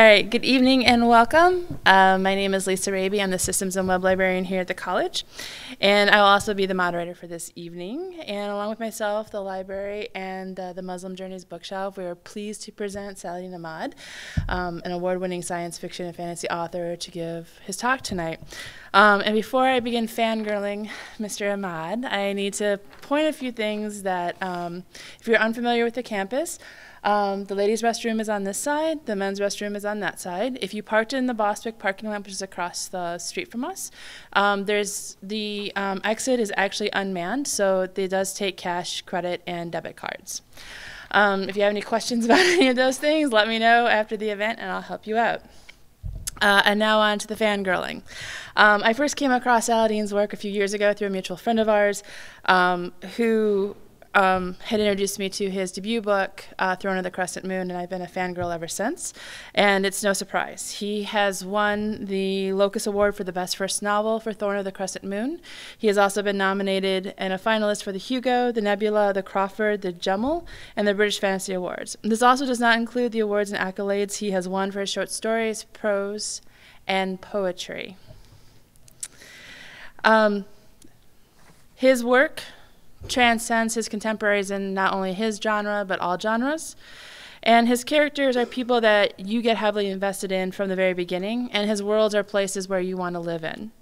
All right, good evening and welcome. Uh, my name is Lisa Raby. I'm the Systems and Web Librarian here at the college. And I will also be the moderator for this evening. And along with myself, the library, and uh, the Muslim Journeys bookshelf, we are pleased to present Saladin Ahmed, um, an award winning science fiction and fantasy author, to give his talk tonight. Um, and before I begin fangirling Mr. Ahmed, I need to point a few things that, um, if you're unfamiliar with the campus, um, the ladies' restroom is on this side, the men's restroom is on that side. If you parked in the Bostwick parking lot, which is across the street from us, um, there's the um, exit is actually unmanned, so it does take cash, credit, and debit cards. Um, if you have any questions about any of those things, let me know after the event and I'll help you out. Uh, and now on to the fangirling. Um, I first came across Saladin's work a few years ago through a mutual friend of ours um, who um, had introduced me to his debut book, uh, Throne of the Crescent Moon, and I've been a fangirl ever since. And it's no surprise. He has won the Locus Award for the Best First Novel for Throne of the Crescent Moon. He has also been nominated and a finalist for the Hugo, the Nebula, the Crawford, the Gemmell, and the British Fantasy Awards. This also does not include the awards and accolades he has won for his short stories, prose, and poetry. Um, his work transcends his contemporaries in not only his genre, but all genres. And his characters are people that you get heavily invested in from the very beginning, and his worlds are places where you want to live in.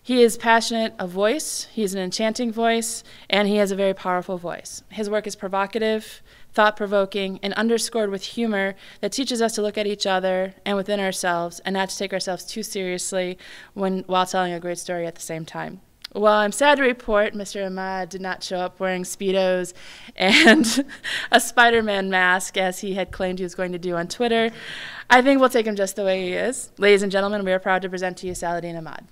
He is passionate of voice, he's an enchanting voice, and he has a very powerful voice. His work is provocative, thought provoking, and underscored with humor that teaches us to look at each other and within ourselves and not to take ourselves too seriously when, while telling a great story at the same time. Well, I'm sad to report Mr. Ahmed did not show up wearing Speedos and a Spider Man mask as he had claimed he was going to do on Twitter. I think we'll take him just the way he is. Ladies and gentlemen, we are proud to present to you Saladin Ahmed.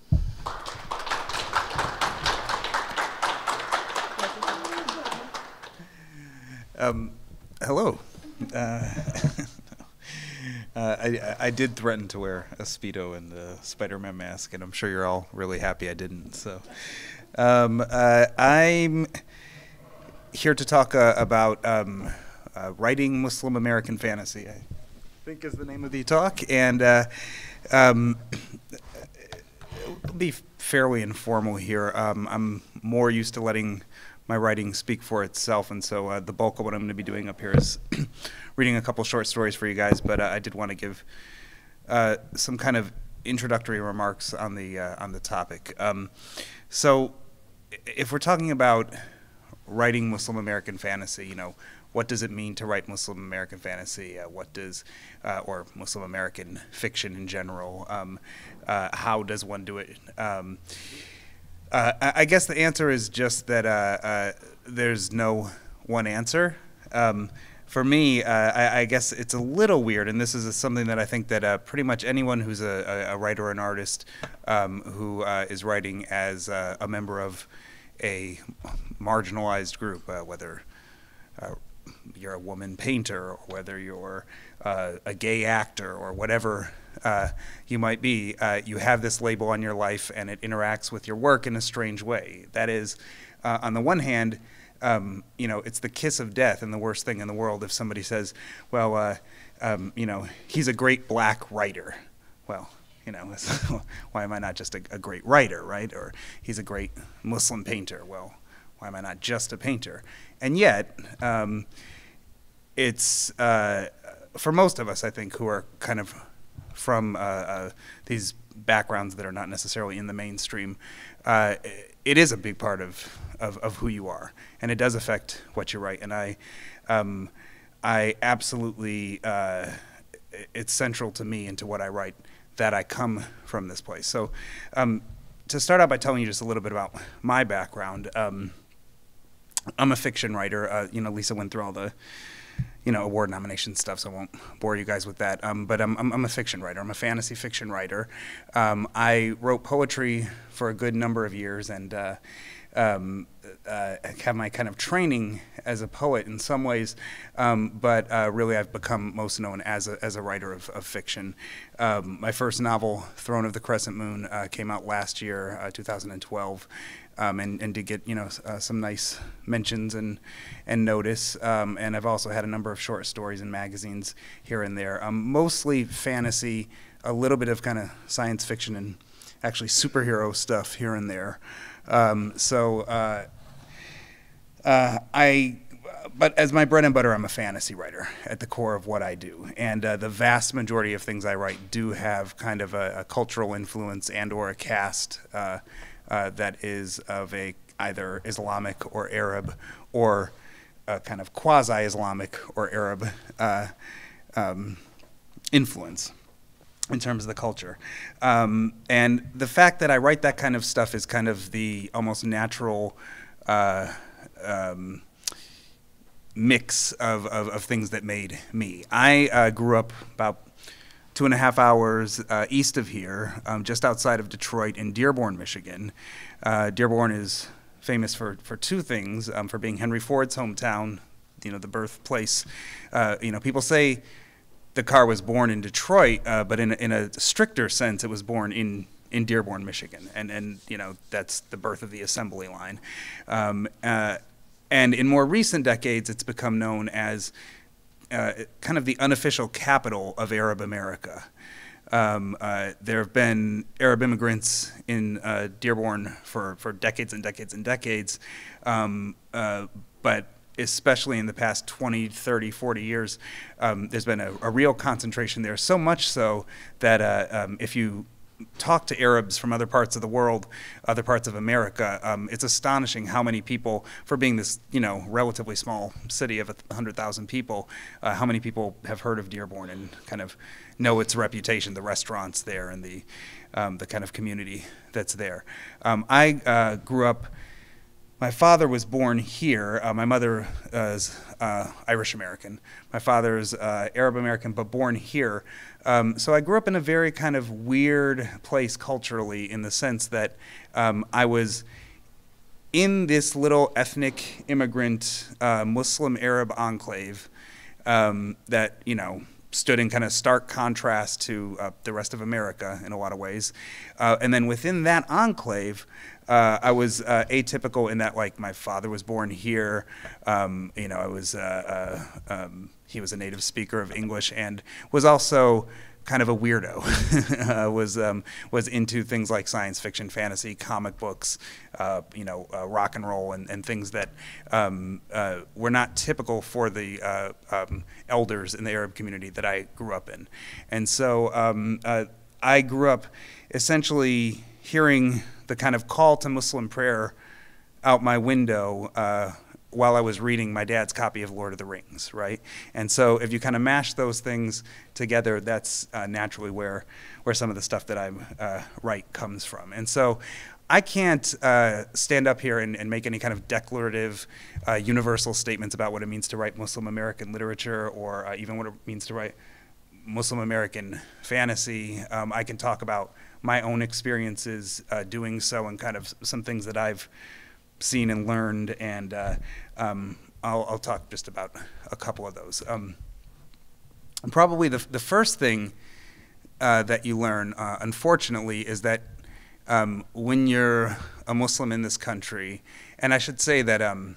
Um, hello. Uh, Uh, I, I did threaten to wear a speedo and a Spider-Man mask, and I'm sure you're all really happy I didn't. So, um, uh, I'm here to talk uh, about um, uh, writing Muslim American fantasy. I think is the name of the talk, and uh, um, it'll be fairly informal here. Um, I'm more used to letting my writing speak for itself, and so uh, the bulk of what I'm going to be doing up here is reading a couple short stories for you guys. But uh, I did want to give uh, some kind of introductory remarks on the uh, on the topic. Um, so, if we're talking about writing Muslim American fantasy, you know, what does it mean to write Muslim American fantasy? Uh, what does, uh, or Muslim American fiction in general? Um, how does one do it? Um, uh, I guess the answer is just that uh, uh, there's no one answer. Um, for me, uh, I, I, guess it's a little weird, and this is something that I think that uh, pretty much anyone who's a, a writer or an artist um, who uh, is writing as a member of a marginalized group, whether you're a woman painter or whether you're a gay actor or whatever uh, you might be, uh, you have this label on your life and it interacts with your work in a strange way. That is, uh, on the one hand, um, you know, it's the kiss of death and the worst thing in the world if somebody says, well, uh, um, you know, he's a great black writer. Well, you know, why am I not just a, a, great writer, right? Or he's a great Muslim painter. Well, why am I not just a painter? And yet, um, it's uh, for most of us, I think, who are kind of from uh, uh, these backgrounds that are not necessarily in the mainstream, uh, it is a big part of, of, of, who you are, and it does affect what you write. And I, um, I absolutely, uh, it's central to me and to what I write that I come from this place. So, um, to start out by telling you just a little bit about my background, um, I'm a fiction writer. Uh, you know, Lisa went through all the you know, award nomination stuff, so I won't bore you guys with that. Um, but I'm, I'm, I'm, a fiction writer. I'm a fantasy fiction writer. Um, I wrote poetry for a good number of years and uh, um, uh, have my kind of training as a poet in some ways, um, but uh, really I've become most known as a, as a writer of, of fiction. Um, my first novel, Throne of the Crescent Moon, uh, came out last year, uh, 2012. Um, and, and get you know uh, some nice mentions and and notice. Um, and I've also had a number of short stories in magazines here and there, um, mostly fantasy, a little bit of kind of science fiction and actually superhero stuff here and there. Um, so uh, uh, I but as my bread and butter, I'm a fantasy writer at the core of what I do, and uh, the vast majority of things I write do have kind of a, a cultural influence and/or a cast uh, uh, that is of a either Islamic or Arab or a kind of quasi-Islamic or Arab uh, um, influence in terms of the culture. Um, and the fact that I write that kind of stuff is kind of the almost natural. Uh, um, mix of, of, of, things that made me. I uh, grew up about two and a half hours uh, east of here, um, just outside of Detroit in Dearborn, Michigan. Uh, Dearborn is famous for, for two things, um, for being Henry Ford's hometown, you know, the birthplace. Uh, you know, people say the car was born in Detroit, uh, but in, in a stricter sense, it was born in in Dearborn, Michigan, and and you know that's the birth of the assembly line. Um, uh, and in more recent decades, it's become known as uh, kind of the unofficial capital of Arab America. Um, uh, there have been Arab immigrants in uh, Dearborn for, for decades and decades and decades, um, uh, but especially in the past 20, 30, 40 years, um, there's been a, a, real concentration there, so much so that uh, um, if you talk to Arabs from other parts of the world, other parts of America, um, it's astonishing how many people, for being this you know relatively small city of 100,000 people, uh, how many people have heard of Dearborn and kind of know its reputation, the restaurants there, and the um, the kind of community that's there. Um, I uh, grew up. My father was born here. Uh, my mother is uh, Irish American. My father is uh, Arab American, but born here. Um, so I grew up in a very kind of weird place culturally in the sense that um, I was in this little ethnic immigrant uh, Muslim Arab enclave um, that, you know, stood in kind of stark contrast to uh, the rest of America in a lot of ways. Uh, and then within that enclave, uh, I was uh, atypical in that, like, my father was born here. Um, you know, I was, uh, uh, um, he was a native speaker of English and was also kind of a weirdo. uh, was um, was into things like science fiction, fantasy, comic books, uh, you know, uh, rock and roll, and, and things that um, uh, were not typical for the uh, um, elders in the Arab community that I grew up in. And so um, uh, I grew up essentially hearing the kind of call to Muslim prayer out my window while I was reading my dad's copy of Lord of the Rings, right? And so if you kind of mash those things together, that's uh, naturally where where some of the stuff that I uh, write comes from. And so I can't uh, stand up here and, and, make any kind of declarative, uh, universal statements about what it means to write Muslim American literature or uh, even what it means to write Muslim American fantasy. Um, I can talk about my own experiences uh, doing so and kind of some things that I've seen and learned, and uh, um, I'll, I'll, talk just about a couple of those. Um, probably the, the first thing uh, that you learn, uh, unfortunately, is that um, when you're a Muslim in this country, and I should say that um,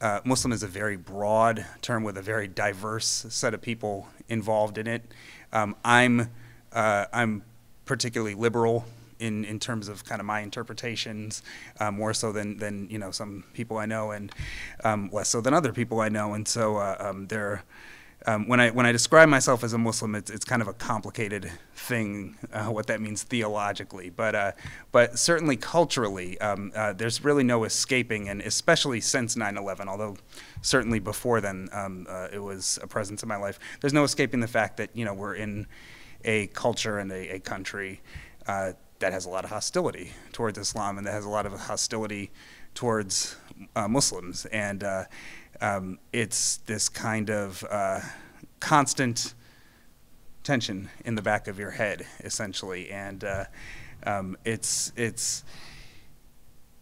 uh, Muslim is a very broad term with a very diverse set of people involved in it. Um, I'm uh, I'm particularly liberal in, in terms of kind of my interpretations, uh, more so than, than you know some people I know, and um, less so than other people I know. And so uh, um, there, um, when I when I describe myself as a Muslim, it's, it's kind of a complicated thing uh, what that means theologically, but uh, but certainly culturally, um, uh, there's really no escaping, and especially since 9/11, although certainly before then um, uh, it was a presence in my life. There's no escaping the fact that you know we're in a culture and a, a country uh, that has a lot of hostility towards Islam and that has a lot of hostility towards uh, Muslims. And uh, um, it's this kind of uh, constant tension in the back of your head, essentially. And uh, um, it's, it's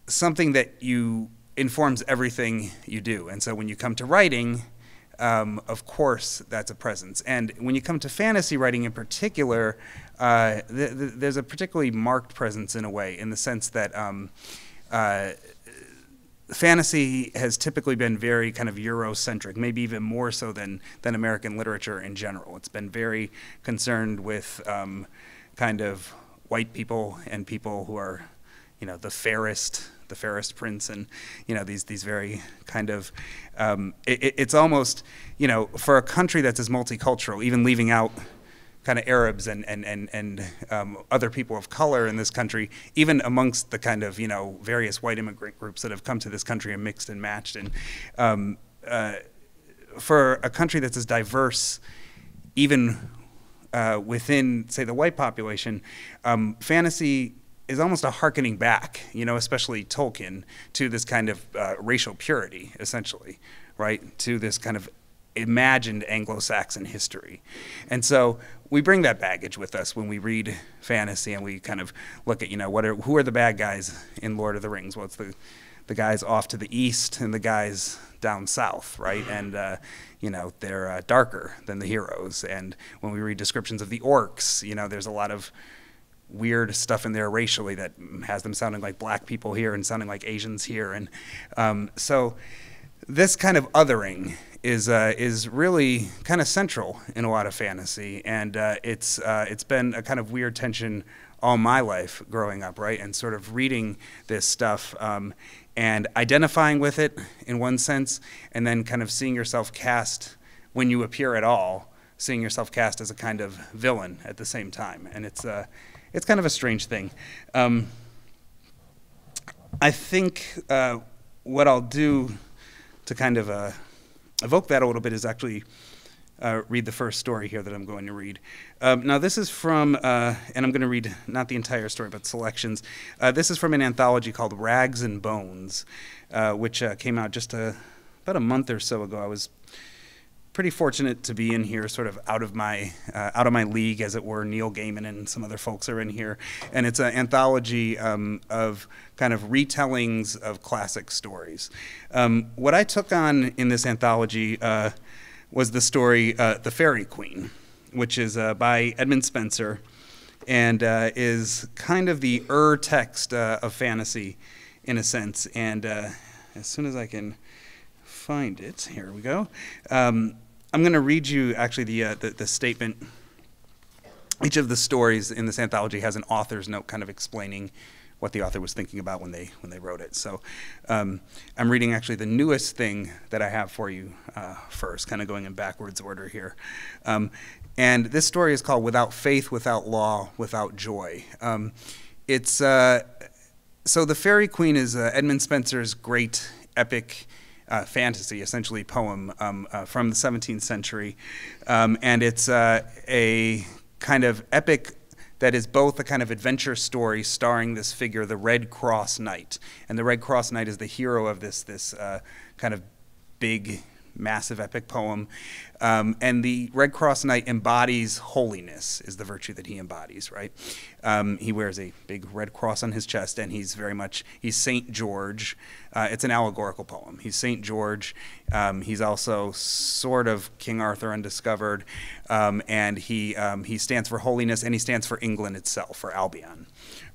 something that you informs everything you do. And so when you come to writing, um, of course, that's a presence. And when you come to fantasy writing in particular, uh, th- th- there's a particularly marked presence in a way, in the sense that um, uh, fantasy has typically been very kind of Eurocentric, maybe even more so than, than American literature in general. It's been very concerned with um, kind of white people and people who are, you know, the fairest, the fairest prince, and you know these these very kind of. Um, it, it's almost, you know, for a country that's as multicultural, even leaving out kind of Arabs and and and and um, other people of color in this country, even amongst the kind of you know various white immigrant groups that have come to this country and mixed and matched, and um, uh, for a country that's as diverse, even uh, within say the white population, um, fantasy is almost a harkening back, you know, especially Tolkien, to this kind of uh, racial purity, essentially, right? To this kind of imagined Anglo-Saxon history. And so we bring that baggage with us when we read fantasy and we kind of look at, you know, what are who are the bad guys in Lord of the Rings? Well, it's the the guys off to the east and the guys down south, right? And uh, you know they're uh, darker than the heroes. And when we read descriptions of the orcs, you know, there's a lot of weird stuff in there racially that has them sounding like black people here and sounding like Asians here. And um, so this kind of othering is uh, is really kind of central in a lot of fantasy, and uh, it's uh, it's been a kind of weird tension all my life growing up, right? And sort of reading this stuff um, and identifying with it in one sense, and then kind of seeing yourself cast when you appear at all, seeing yourself cast as a kind of villain at the same time, and it's uh, it's kind of a strange thing. Um, I think uh, what I'll do to kind of uh, evoke that a little bit is actually uh, read the first story here that I'm going to read. Um, now, this is from, uh, and I'm going to read not the entire story, but selections. Uh, this is from an anthology called Rags and Bones, uh, which uh, came out just a, about a month or so ago. I was pretty fortunate to be in here, sort of out of my uh, out of my league, as it were. Neil Gaiman and some other folks are in here, and it's an anthology um, of kind of retellings of classic stories. Um, what I took on in this anthology uh, was the story uh, "The Faerie Queene," which is uh, by Edmund Spenser, and uh, is kind of the ur text uh, of fantasy, in a sense. And as soon as I can find it. Here we go. Um, I'm going to read you actually the, uh, the, the statement. Each of the stories in this anthology has an author's note, kind of explaining what the author was thinking about when they when they wrote it. So um, I'm reading actually the newest thing that I have for you uh, first, kind of going in backwards order here. Um, and this story is called "Without Faith, Without Law, Without Joy." Um, it's uh, so the Faerie Queene is uh, Edmund Spenser's great epic uh, fantasy, essentially poem um, uh, from the 17th century. Um, and it's uh, a kind of epic that is both a kind of adventure story starring this figure, the Red Cross Knight. And the Red Cross Knight is the hero of this, this uh, kind of big massive epic poem. Um, and the Red Cross Knight embodies holiness, is the virtue that he embodies, right? Um, he wears a big red cross on his chest, and he's very much, he's St. George. Uh, it's an allegorical poem. He's St. George. Um, he's also sort of King Arthur undiscovered, um, and he, um, he stands for holiness, and he stands for England itself, for Albion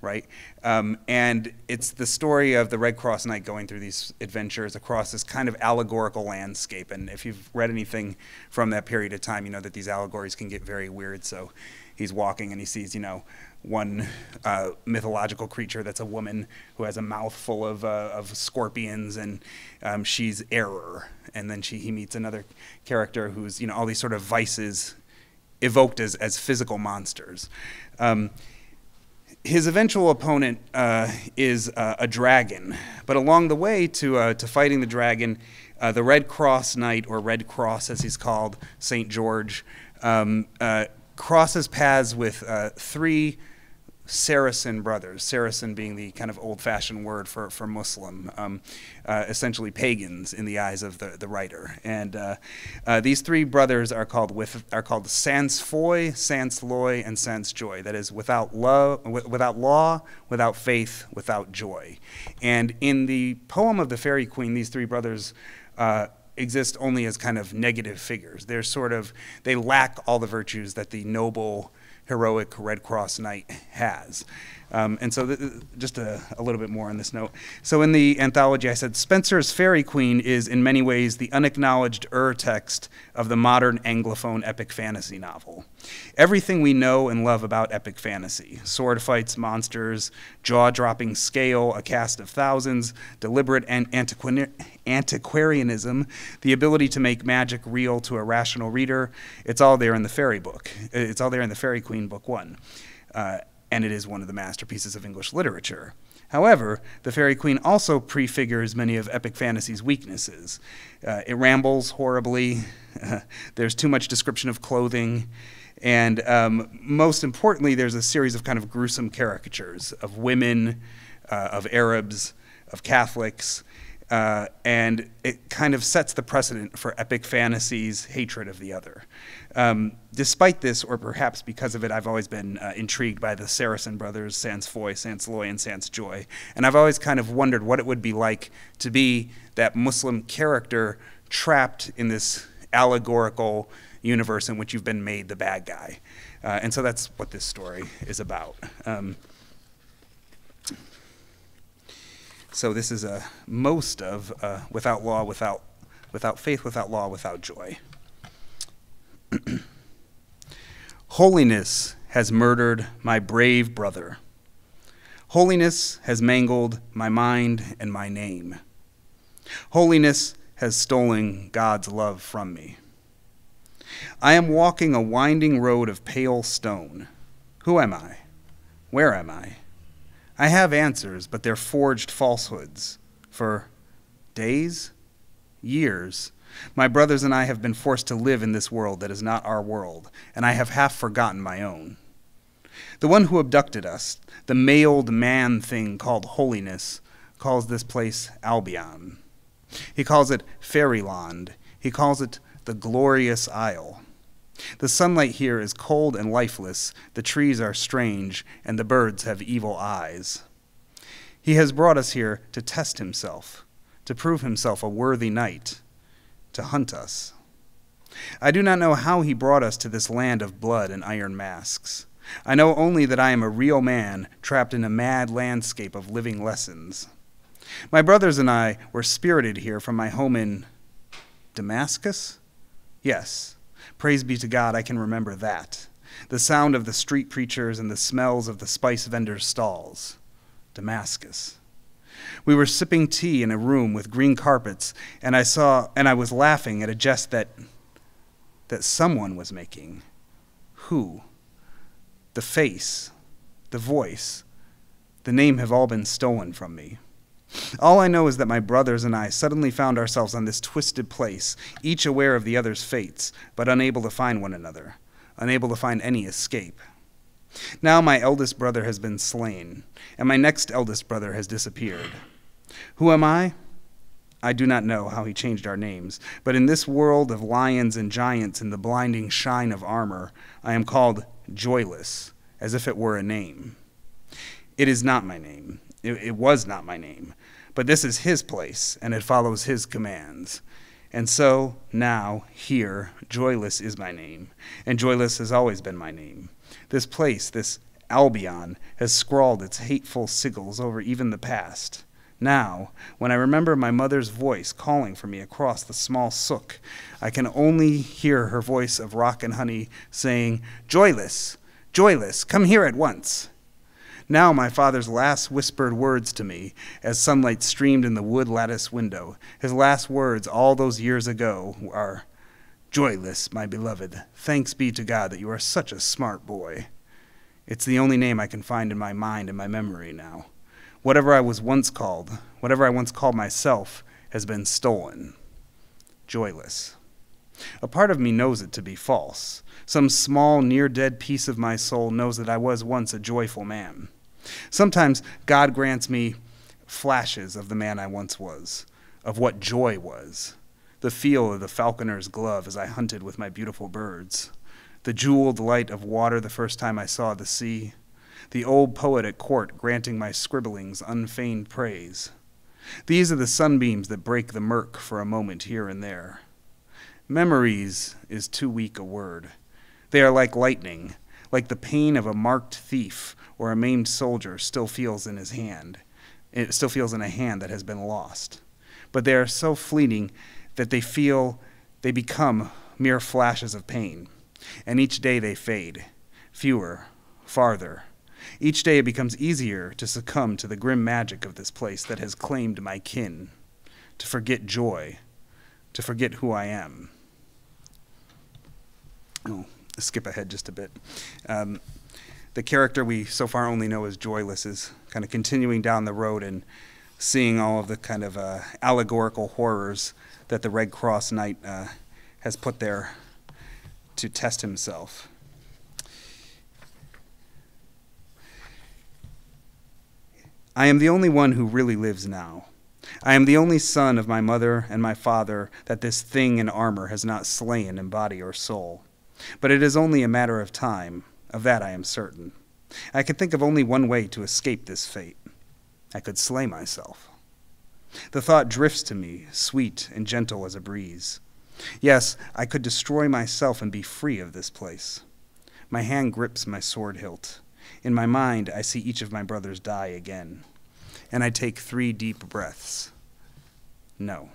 right? Um, and it's the story of the Red Cross Knight going through these adventures across this kind of allegorical landscape. And if you've read anything from that period of time, you know that these allegories can get very weird. So he's walking and he sees, you know, one uh, mythological creature that's a woman who has a mouth full of, uh, of scorpions, and um, she's error. And then she, he meets another character who's, you know, all these sort of vices evoked as, as physical monsters. Um, his eventual opponent uh, is uh, a dragon, but along the way to, uh, to fighting the dragon, uh, the Red Cross Knight, or Red Cross as he's called, St. George, um, uh, crosses paths with uh, three Saracen brothers, Saracen being the kind of old fashioned word for, for Muslim, um, uh, essentially pagans in the eyes of the, the writer. And uh, uh, these three brothers are called, with, are called Sans Foy, Sans Loy, and Sans Joy. That is, without, love, without law, without faith, without joy. And in the poem of the Faerie Queene, these three brothers uh, exist only as kind of negative figures. They're sort of, they lack all the virtues that the noble, heroic Red Cross knight has. Um, and so, just a, a, little bit more on this note. So, in the anthology, I said Spenser's Faerie Queene is, in many ways, the unacknowledged ur text of the modern Anglophone epic fantasy novel. Everything we know and love about epic fantasy sword fights, monsters, jaw dropping scale, a cast of thousands, deliberate and antiquarianism, the ability to make magic real to a rational reader it's all there in the fairy book. It's all there in the Faerie Queene, Book One. Uh, and it is one of the masterpieces of English literature. However, the Faerie Queene also prefigures many of epic fantasy's weaknesses. Uh, it rambles horribly, there's too much description of clothing, and um, most importantly, there's a series of kind of gruesome caricatures of women, uh, of Arabs, of Catholics, uh, and it kind of sets the precedent for epic fantasy's hatred of the other. Um, despite this, or perhaps because of it, I've always been uh, intrigued by the Saracen brothers, Sans Foy, Sans Loy, and Sans Joy. And I've always kind of wondered what it would be like to be that Muslim character trapped in this allegorical universe in which you've been made the bad guy. Uh, and so that's what this story is about. Um, So this is a most of uh, without law, without without faith, without law, without joy. Holiness has murdered my brave brother. Holiness has mangled my mind and my name. Holiness has stolen God's love from me. I am walking a winding road of pale stone. Who am I? Where am I? I have answers, but they're forged falsehoods. For days, years, my brothers and I have been forced to live in this world that is not our world, and I have half forgotten my own. The one who abducted us, the mailed man thing called holiness, calls this place Albion. He calls it Fairyland. He calls it the glorious isle. The sunlight here is cold and lifeless, the trees are strange, and the birds have evil eyes. He has brought us here to test himself, to prove himself a worthy knight, to hunt us. I do not know how he brought us to this land of blood and iron masks. I know only that I am a real man trapped in a mad landscape of living lessons. My brothers and I were spirited here from my home in Damascus? Yes, Praise be to God, I can remember that. The sound of the street preachers and the smells of the spice vendors' stalls. Damascus. We were sipping tea in a room with green carpets, and I saw and I was laughing at a jest that that someone was making. Who? The face, the voice, the name have all been stolen from me. All I know is that my brothers and I suddenly found ourselves on this twisted place, each aware of the other's fates, but unable to find one another, unable to find any escape. Now my eldest brother has been slain, and my next eldest brother has disappeared. Who am I? I do not know how he changed our names, but in this world of lions and giants in the blinding shine of armor, I am called Joyless, as if it were a name. It is not my name. It, it was not my name. But this is his place, and it follows his commands. And so, now, here, Joyless is my name, and Joyless has always been my name. This place, this Albion, has scrawled its hateful sigils over even the past. Now, when I remember my mother's voice calling for me across the small souk, I can only hear her voice of rock and honey saying, Joyless, Joyless, come here at once. Now my father's last whispered words to me, as sunlight streamed in the wood lattice window, his last words all those years ago are, Joyless, my beloved, thanks be to God that you are such a smart boy. It's the only name I can find in my mind and my memory now. Whatever I was once called, whatever I once called myself, has been stolen. Joyless. A part of me knows it to be false. Some small, near dead piece of my soul knows that I was once a joyful man. Sometimes God grants me flashes of the man I once was, of what joy was, the feel of the falconer's glove as I hunted with my beautiful birds, the jeweled light of water the first time I saw the sea, the old poet at court granting my scribblings unfeigned praise. These are the sunbeams that break the murk for a moment here and there. Memories is too weak a word. They are like lightning, like the pain of a marked thief or a maimed soldier still feels in his hand. It still feels in a hand that has been lost. But they are so fleeting that they feel they become mere flashes of pain. And each day they fade, fewer, farther. Each day it becomes easier to succumb to the grim magic of this place that has claimed my kin, to forget joy, to forget who I am. Oh, skip ahead just a bit. Um, the character we so far only know as Joyless is kind of continuing down the road and seeing all of the kind of uh, allegorical horrors that the Red Cross Knight uh, has put there to test himself. I am the only one who really lives now. I am the only son of my mother and my father that this thing in armor has not slain in body or soul. But it is only a matter of time, of that I am certain. I could think of only one way to escape this fate. I could slay myself. The thought drifts to me, sweet and gentle as a breeze. Yes, I could destroy myself and be free of this place. My hand grips my sword hilt. In my mind, I see each of my brothers die again. And I take three deep breaths. No.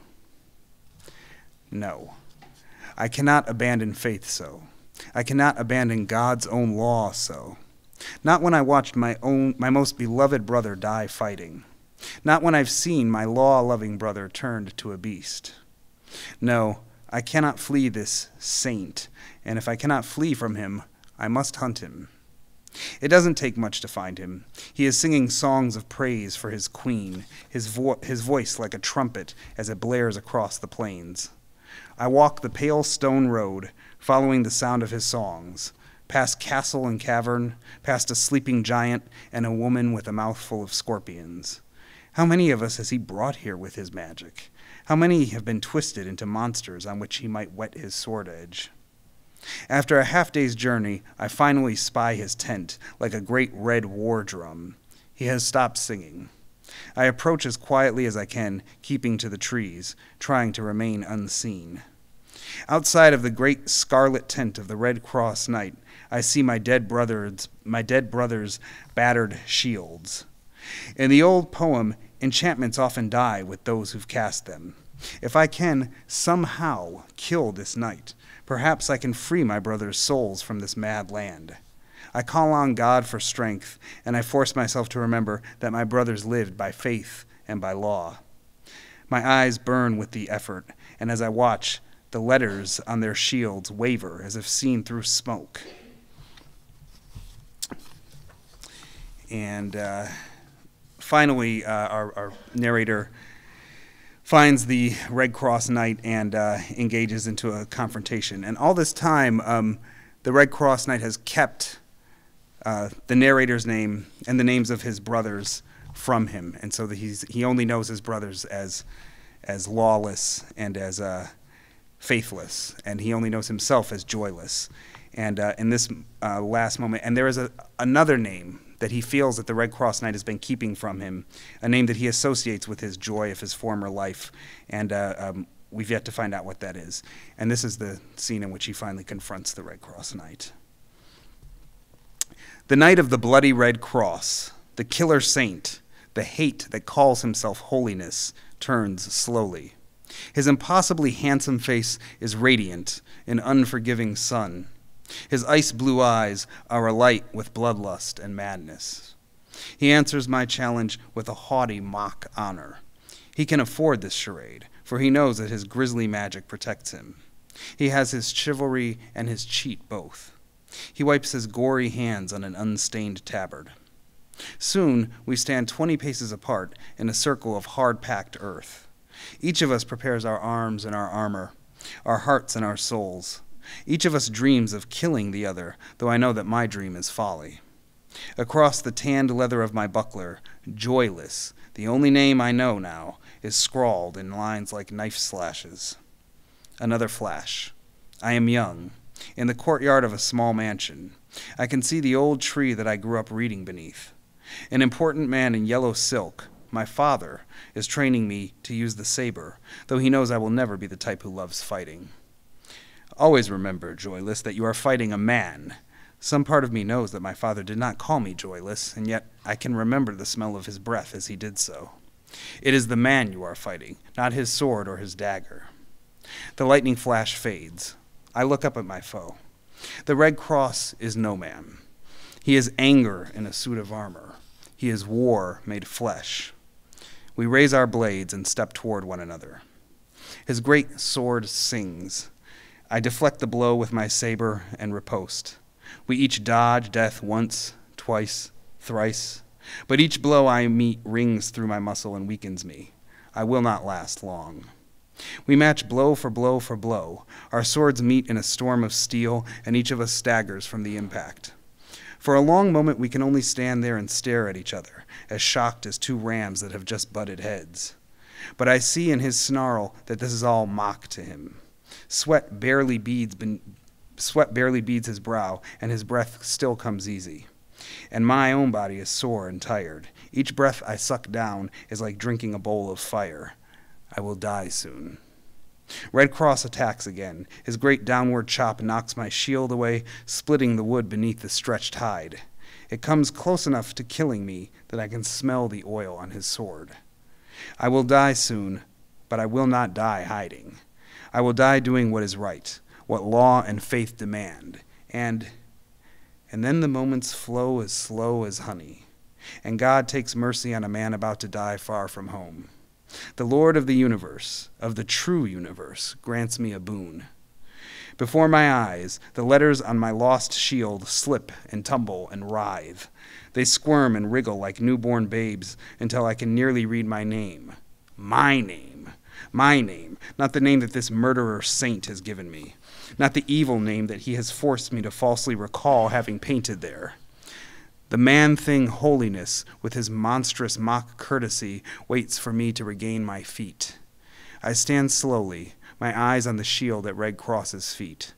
No. I cannot abandon faith so. I cannot abandon God's own law so. Not when I watched my own my most beloved brother die fighting. Not when I've seen my law-loving brother turned to a beast. No, I cannot flee this saint, and if I cannot flee from him, I must hunt him. It doesn't take much to find him. He is singing songs of praise for his queen, his, vo- his voice like a trumpet as it blares across the plains. I walk the pale stone road, following the sound of his songs, past castle and cavern, past a sleeping giant and a woman with a mouthful of scorpions. How many of us has he brought here with his magic? How many have been twisted into monsters on which he might whet his sword edge? After a half day's journey, I finally spy his tent, like a great red war drum. He has stopped singing. I approach as quietly as I can, keeping to the trees, trying to remain unseen. Outside of the great scarlet tent of the Red Cross Knight, I see my dead brothers, my dead brothers' battered shields. In the old poem, enchantments often die with those who've cast them. If I can somehow kill this knight, perhaps I can free my brothers' souls from this mad land. I call on God for strength, and I force myself to remember that my brothers lived by faith and by law. My eyes burn with the effort, and as I watch, the letters on their shields waver as if seen through smoke. And uh, finally, uh, our, our, narrator finds the Red Cross Knight and uh, engages into a confrontation. And all this time, um, the Red Cross Knight has kept uh, the narrator's name and the names of his brothers from him, and so that he's he only knows his brothers as as lawless and as uh, faithless, and he only knows himself as joyless. And uh, in this uh, last moment, and there is a, another name that he feels that the Red Cross Knight has been keeping from him, a name that he associates with his joy of his former life, and uh, um, we've yet to find out what that is. And this is the scene in which he finally confronts the Red Cross Knight. The Knight of the Bloody Red Cross, the killer saint, the hate that calls himself holiness, turns slowly. His impossibly handsome face is radiant, an unforgiving sun. His ice blue eyes are alight with bloodlust and madness. He answers my challenge with a haughty mock honor. He can afford this charade, for he knows that his grisly magic protects him. He has his chivalry and his cheat both. He wipes his gory hands on an unstained tabard. Soon we stand twenty paces apart in a circle of hard packed earth. Each of us prepares our arms and our armor, our hearts and our souls. Each of us dreams of killing the other, though I know that my dream is folly. Across the tanned leather of my buckler, Joyless, the only name I know now, is scrawled in lines like knife slashes. Another flash. I am young in the courtyard of a small mansion. I can see the old tree that I grew up reading beneath. An important man in yellow silk, my father, is training me to use the saber, though he knows I will never be the type who loves fighting. Always remember, Joyless, that you are fighting a man. Some part of me knows that my father did not call me Joyless, and yet I can remember the smell of his breath as he did so. It is the man you are fighting, not his sword or his dagger. The lightning flash fades. I look up at my foe. The Red Cross is no man. He is anger in a suit of armor. He is war made flesh. We raise our blades and step toward one another. His great sword sings. I deflect the blow with my saber and riposte. We each dodge death once, twice, thrice, but each blow I meet rings through my muscle and weakens me. I will not last long. We match blow for blow for blow. Our swords meet in a storm of steel, and each of us staggers from the impact. For a long moment, we can only stand there and stare at each other, as shocked as two rams that have just butted heads. But I see in his snarl that this is all mock to him. Sweat barely beads, sweat barely beads his brow, and his breath still comes easy. And my own body is sore and tired. Each breath I suck down is like drinking a bowl of fire. I will die soon. Red Cross attacks again. His great downward chop knocks my shield away, splitting the wood beneath the stretched hide. It comes close enough to killing me that I can smell the oil on his sword. I will die soon, but I will not die hiding. I will die doing what is right, what law and faith demand. And and then the moments flow as slow as honey, and God takes mercy on a man about to die far from home. The Lord of the universe, of the true universe, grants me a boon. Before my eyes, the letters on my lost shield slip and tumble and writhe. They squirm and wriggle like newborn babes until I can nearly read my name. My name. My name, not the name that this murderer saint has given me, not the evil name that he has forced me to falsely recall having painted there. The man thing holiness, with his monstrous mock courtesy, waits for me to regain my feet. I stand slowly, my eyes on the shield at Red Cross's feet.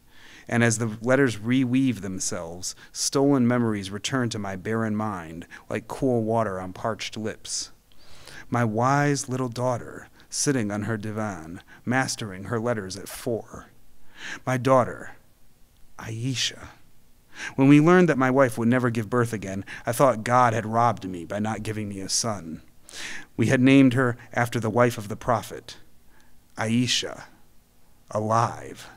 And as the letters reweave themselves, stolen memories return to my barren mind like cool water on parched lips. My wise little daughter, sitting on her divan, mastering her letters at four. My daughter, Aisha. When we learned that my wife would never give birth again, I thought God had robbed me by not giving me a son. We had named her after the wife of the prophet, Aisha, alive.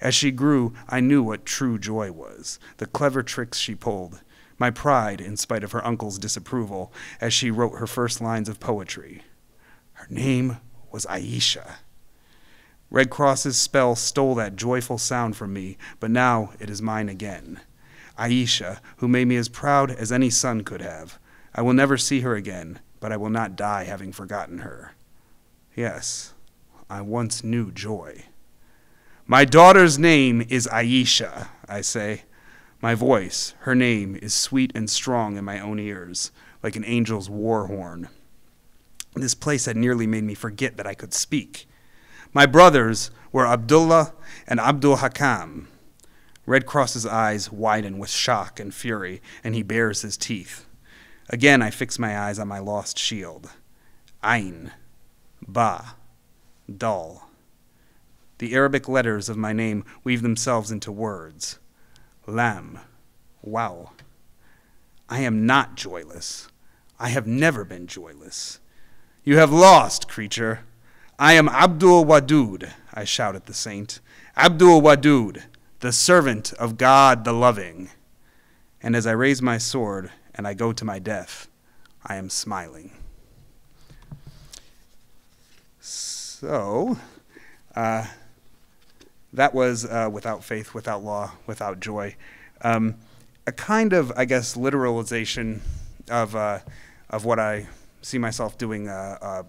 As she grew, I knew what true joy was, the clever tricks she pulled, my pride in spite of her uncle's disapproval as she wrote her first lines of poetry. Her name was Aisha. Red Cross's spell stole that joyful sound from me, but now it is mine again. Aisha, who made me as proud as any son could have. I will never see her again, but I will not die having forgotten her. Yes, I once knew joy. My daughter's name is Aisha, I say. My voice, her name, is sweet and strong in my own ears, like an angel's war horn. This place had nearly made me forget that I could speak. My brothers were Abdullah and Abdul Hakam. Red Cross's eyes widen with shock and fury, and he bares his teeth. Again, I fix my eyes on my lost shield. Ain, Ba, Dal. The Arabic letters of my name weave themselves into words. Lam, Waw. I am not joyless. I have never been joyless. You have lost, creature. I am Abdul Wadud, I shout at the saint. Abdul Wadud, the servant of God the loving. And as I raise my sword and I go to my death, I am smiling. So, uh, that was uh, without faith, without law, without joy. Um, a kind of, I guess, literalization of, uh, of what I see myself doing uh, uh,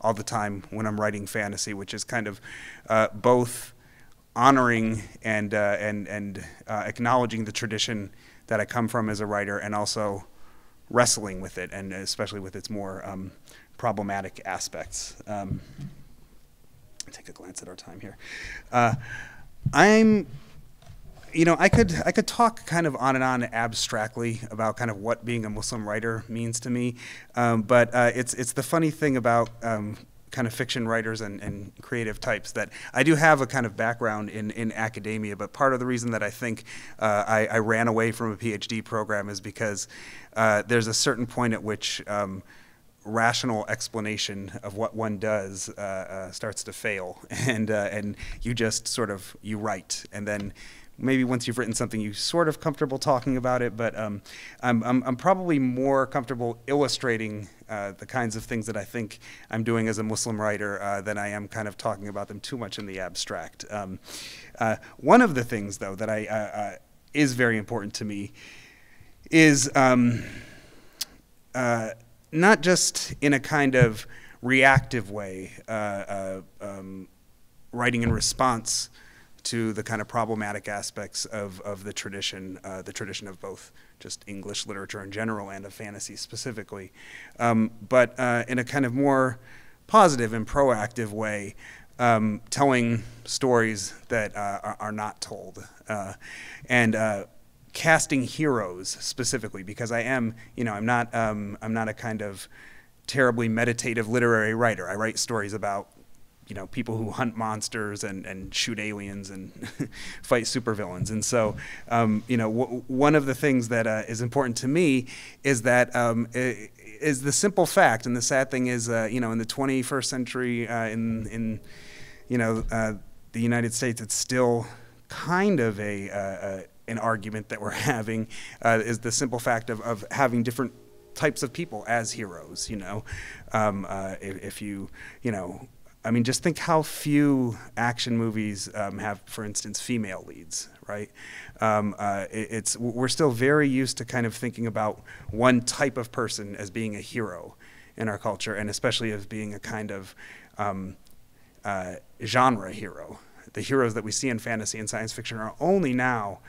all the time when I'm writing fantasy, which is kind of uh, both honoring and uh, and and acknowledging the tradition that I come from as a writer, and also wrestling with it, and especially with its more um, problematic aspects. Um, take a glance at our time here. Uh, I'm you know, I could I could talk kind of on and on abstractly about kind of what being a Muslim writer means to me, um, but uh, it's it's the funny thing about um, kind of fiction writers and, and creative types that I do have a kind of background in, in academia, but part of the reason that I think uh, I, I, ran away from a PhD program is because uh, there's a certain point at which um, rational explanation of what one does uh, uh starts to fail, and uh, and you just sort of you write, and then maybe once you've written something, you're sort of comfortable talking about it, but um, I'm, I'm, I'm, probably more comfortable illustrating uh, the kinds of things that I think I'm doing as a Muslim writer uh, than I am kind of talking about them too much in the abstract. Um, uh, one of the things, though, that I, uh, uh, is very important to me is um, uh, not just in a kind of reactive way, um, writing in response to the kind of problematic aspects of, of the tradition, uh, the tradition of both just English literature in general and of fantasy specifically, um, but uh, in a kind of more positive and proactive way, um, telling stories that uh, are, are, not told. Uh, and uh, casting heroes specifically, because I am, you know, I'm not, um, I'm not a kind of terribly meditative literary writer. I write stories about you know people who hunt monsters and, and shoot aliens and fight supervillains. And so, um, you know, one of the things that uh, is important to me is that um, is the simple fact. And the sad thing is, uh, you know, in the 21st century, uh, in in you know uh, the United States, it's still kind of a uh, an argument that we're having uh, is the simple fact of, of having different types of people as heroes. You know, um, if, if you you know I mean, just think how few action movies um, have, for instance, female leads, right? Um, uh, it, it's we're still very used to kind of thinking about one type of person as being a hero in our culture, and especially as being a kind of um, uh, genre hero. The heroes that we see in fantasy and science fiction are only now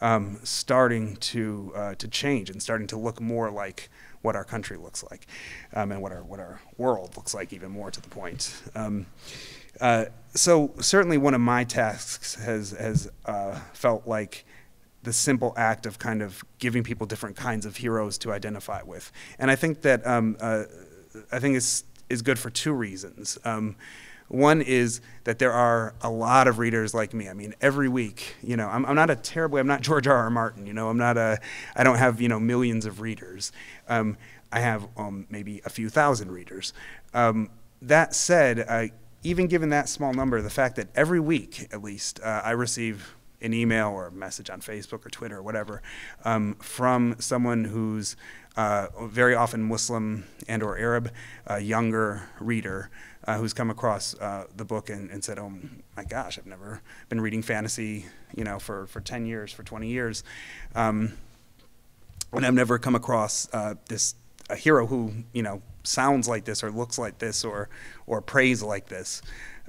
um, starting to uh, to change and starting to look more like what our country looks like um, and what our, what our world looks like, even more to the point. Um, uh, so certainly one of my tasks has, has uh, felt like the simple act of kind of giving people different kinds of heroes to identify with. And I think that um, uh, I think is is good for two reasons. One is that there are a lot of readers like me. I mean, every week, you know, I'm, I'm not a terribly, I'm not George R. R. Martin, you know, I'm not a, I don't have, you know, millions of readers. Um, I have um, maybe a few thousand readers. Um, that said, uh, even given that small number, the fact that every week, at least, uh, I receive an email or a message on Facebook or Twitter or whatever um, from someone who's uh, very often Muslim and or Arab, a younger reader uh, who's come across uh, the book and, and, said, "Oh my gosh, I've never been reading fantasy, you know, for, for 10 years, for 20 years, um, and I've never come across uh, this a hero who you know sounds like this or looks like this or or prays like this."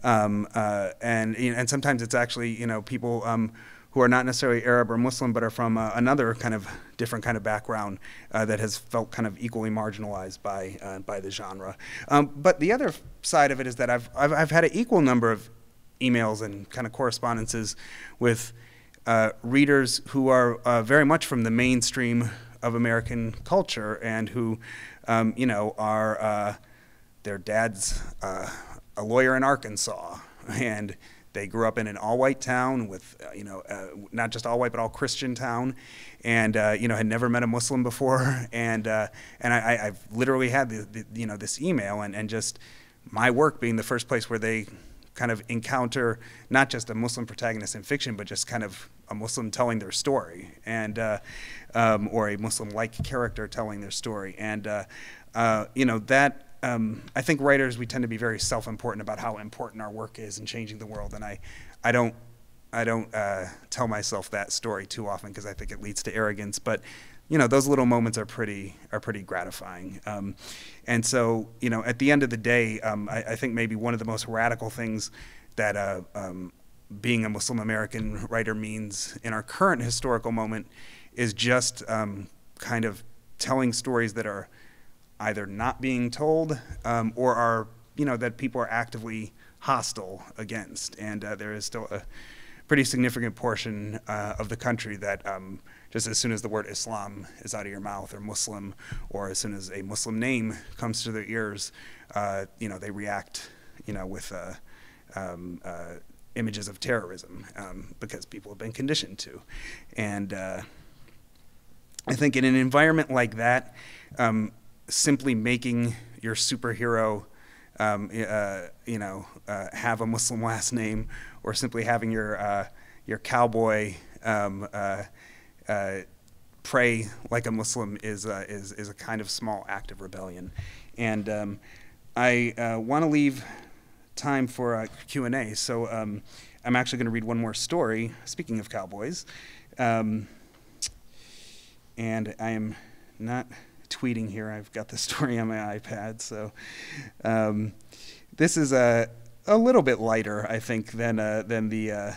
Um, uh, and and sometimes it's actually you know people um, who are not necessarily Arab or Muslim, but are from uh, another kind of different kind of background uh, that has felt kind of equally marginalized by uh, by the genre. Um, but the other side of it is that I've, I've, I've had an equal number of emails and kind of correspondences with uh, readers who are uh, very much from the mainstream of American culture and who, um, you know, are uh, their dad's a lawyer in Arkansas and they grew up in an all-white town with, uh, you know, uh, not just all-white but all Christian town, and uh, you know had never met a Muslim before, and uh, and I, have literally had the, the, you know this email and and just my work being the first place where they kind of encounter not just a Muslim protagonist in fiction, but just kind of a Muslim telling their story, and uh, um, or a Muslim-like character telling their story, and uh, you know that um, I think writers we tend to be very self-important about how important our work is in changing the world, and I, I don't, I don't uh, tell myself that story too often because I think it leads to arrogance. But you know, those little moments are pretty are pretty gratifying. Um, and so, you know, at the end of the day, um, I, I, think maybe one of the most radical things that uh, um, being a Muslim American writer means in our current historical moment is just um, kind of telling stories that are either not being told um, or are, you know, that people are actively hostile against. And uh, there is still a pretty significant portion uh, of the country that um, just as soon as the word Islam is out of your mouth or Muslim, or as soon as a Muslim name comes to their ears, uh, you know, they react, you know, with uh, um, uh, images of terrorism um, because people have been conditioned to. And uh, I think in an environment like that, um, simply making your superhero, um, uh, you know, uh, have a Muslim last name, or simply having your uh, your cowboy um, uh, uh, pray like a Muslim is is is a kind of small act of rebellion. And um, I want to leave time for Q and A, so um, I'm actually going to read one more story. Speaking of cowboys. Um, and I am not tweeting here. I've got the story on my iPad, so um, this is a a little bit lighter, I think, than uh, than the uh,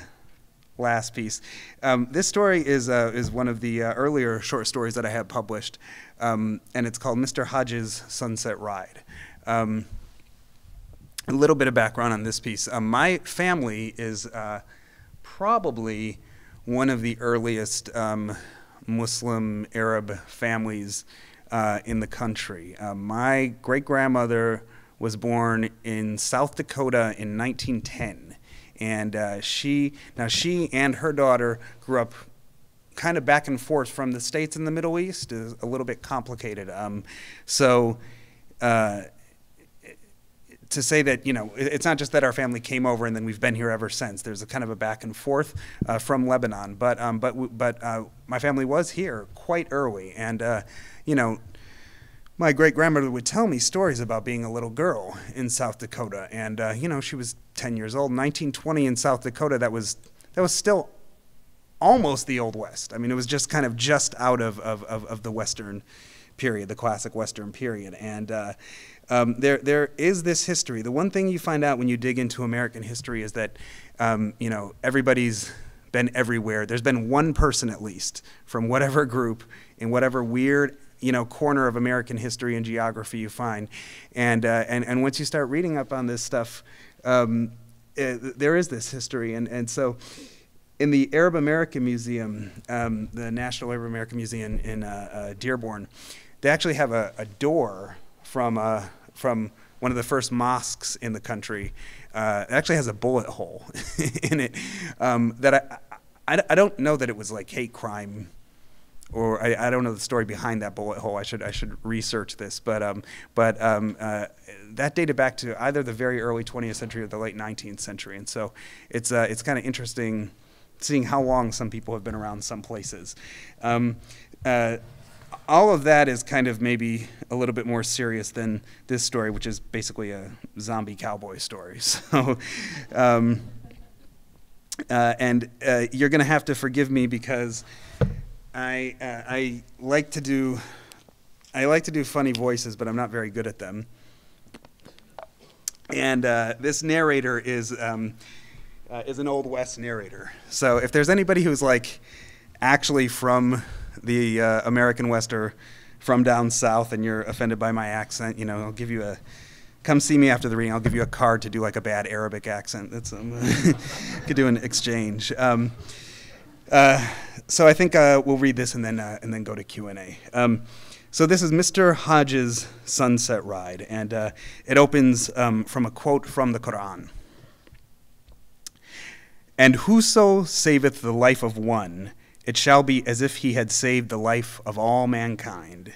last piece. Um, this story is uh, is one of the uh, earlier short stories that I have published, um, and it's called Mr. Hodges' Sunset Ride. Um, a little bit of background on this piece. Um, my family is uh, probably one of the earliest um, Muslim Arab families uh, in the country. Uh, my great grandmother was born in South Dakota in 1910. And uh, she, now she and her daughter grew up kind of back and forth from the States and the Middle East, is a little bit complicated. Um, so, uh, to say that you know it's not just that our family came over and then we've been here ever since. There's a kind of a back and forth uh, from Lebanon, but um, but but uh, my family was here quite early, and you know. My great grandmother would tell me stories about being a little girl in South Dakota, and uh, you know she was 10 years old. 1920 in South Dakota, that was that was still almost the Old West. I mean, it was just kind of just out of of, of, of the Western period, the classic Western period, and uh, um, there, there is this history. The one thing you find out when you dig into American history is that, um, you know, everybody's been everywhere. There's been one person at least from whatever group in whatever weird, you know, corner of American history and geography you find. And, uh, and, and once you start reading up on this stuff, um, it, uh, there is this history. And, and so in the Arab American Museum, um, the National Arab American Museum in uh, uh, Dearborn, they actually have a, a door from, uh, from one of the first mosques in the country. Uh, it actually has a bullet hole in it um, that I, I, I, don't know that it was like hate crime or I, I, don't know the story behind that bullet hole. I should I should research this, but um, but um, uh, that dated back to either the very early 20th century or the late 19th century, and so it's uh, it's kind of interesting seeing how long some people have been around some places. Um, uh, all of that is kind of maybe a little bit more serious than this story, which is basically a zombie cowboy story. So, um, uh, and uh, you're going to have to forgive me because I uh, I like to do I like to do funny voices, but I'm not very good at them. And uh, this narrator is um, uh, is an old west narrator. So if there's anybody who's like actually from the uh, American West are from down south and you're offended by my accent, you know, I'll give you a come see me after the reading. I'll give you a card to do like a bad Arabic accent. That's um, could do an exchange. Um, uh, so I think uh, we'll read this and then uh, and then go to Q and A. Um, so this is Mr. Hodges' Sunset Ride, and uh, it opens um, from a quote from the Quran. And whoso saveth the life of one it shall be as if he had saved the life of all mankind.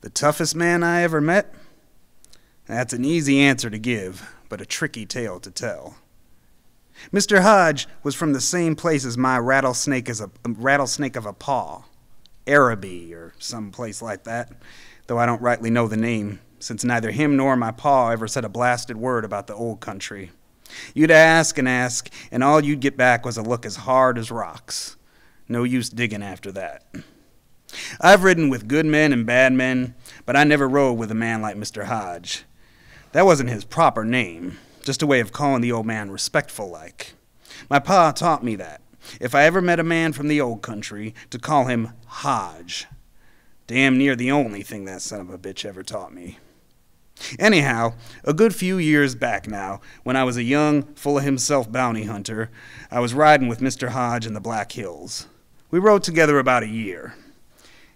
The toughest man I ever met? That's an easy answer to give, but a tricky tale to tell. Mr. Hodge was from the same place as my rattlesnake as a, a rattlesnake of a paw, Araby or some place like that, though I don't rightly know the name, since neither him nor my paw ever said a blasted word about the old country. You'd ask and ask, and all you'd get back was a look as hard as rocks. No use digging after that. I've ridden with good men and bad men, but I never rode with a man like Mr. Hodge. That wasn't his proper name, just a way of calling the old man respectful like. My pa taught me that. If I ever met a man from the old country, to call him Hodge. Damn near the only thing that son of a bitch ever taught me. Anyhow, a good few years back now, when I was a young, full of himself bounty hunter, I was riding with Mr. Hodge in the Black Hills. We rode together about a year.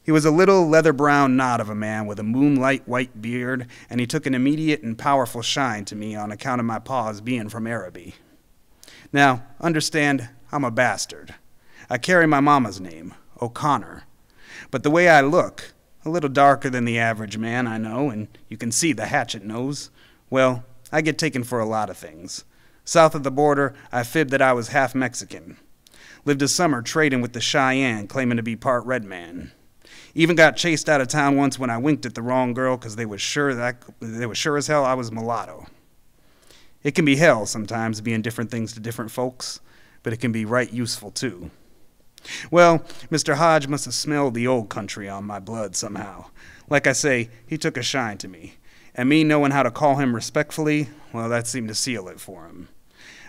He was a little leather brown knot of a man with a moonlight white beard, and he took an immediate and powerful shine to me on account of my paws being from Araby. Now, understand, I'm a bastard. I carry my mama's name, O'Connor. But the way I look, a little darker than the average man, I know, and you can see the hatchet nose. Well, I get taken for a lot of things. South of the border, I fibbed that I was half Mexican. Lived a summer trading with the Cheyenne, claiming to be part red man. Even got chased out of town once when I winked at the wrong girl because they was sure that they was sure as hell I was mulatto. It can be hell sometimes being different things to different folks, but it can be right useful too. Well, Mr. Hodge must have smelled the old country on my blood somehow. Like I say, he took a shine to me, and me knowing how to call him respectfully, well, that seemed to seal it for him.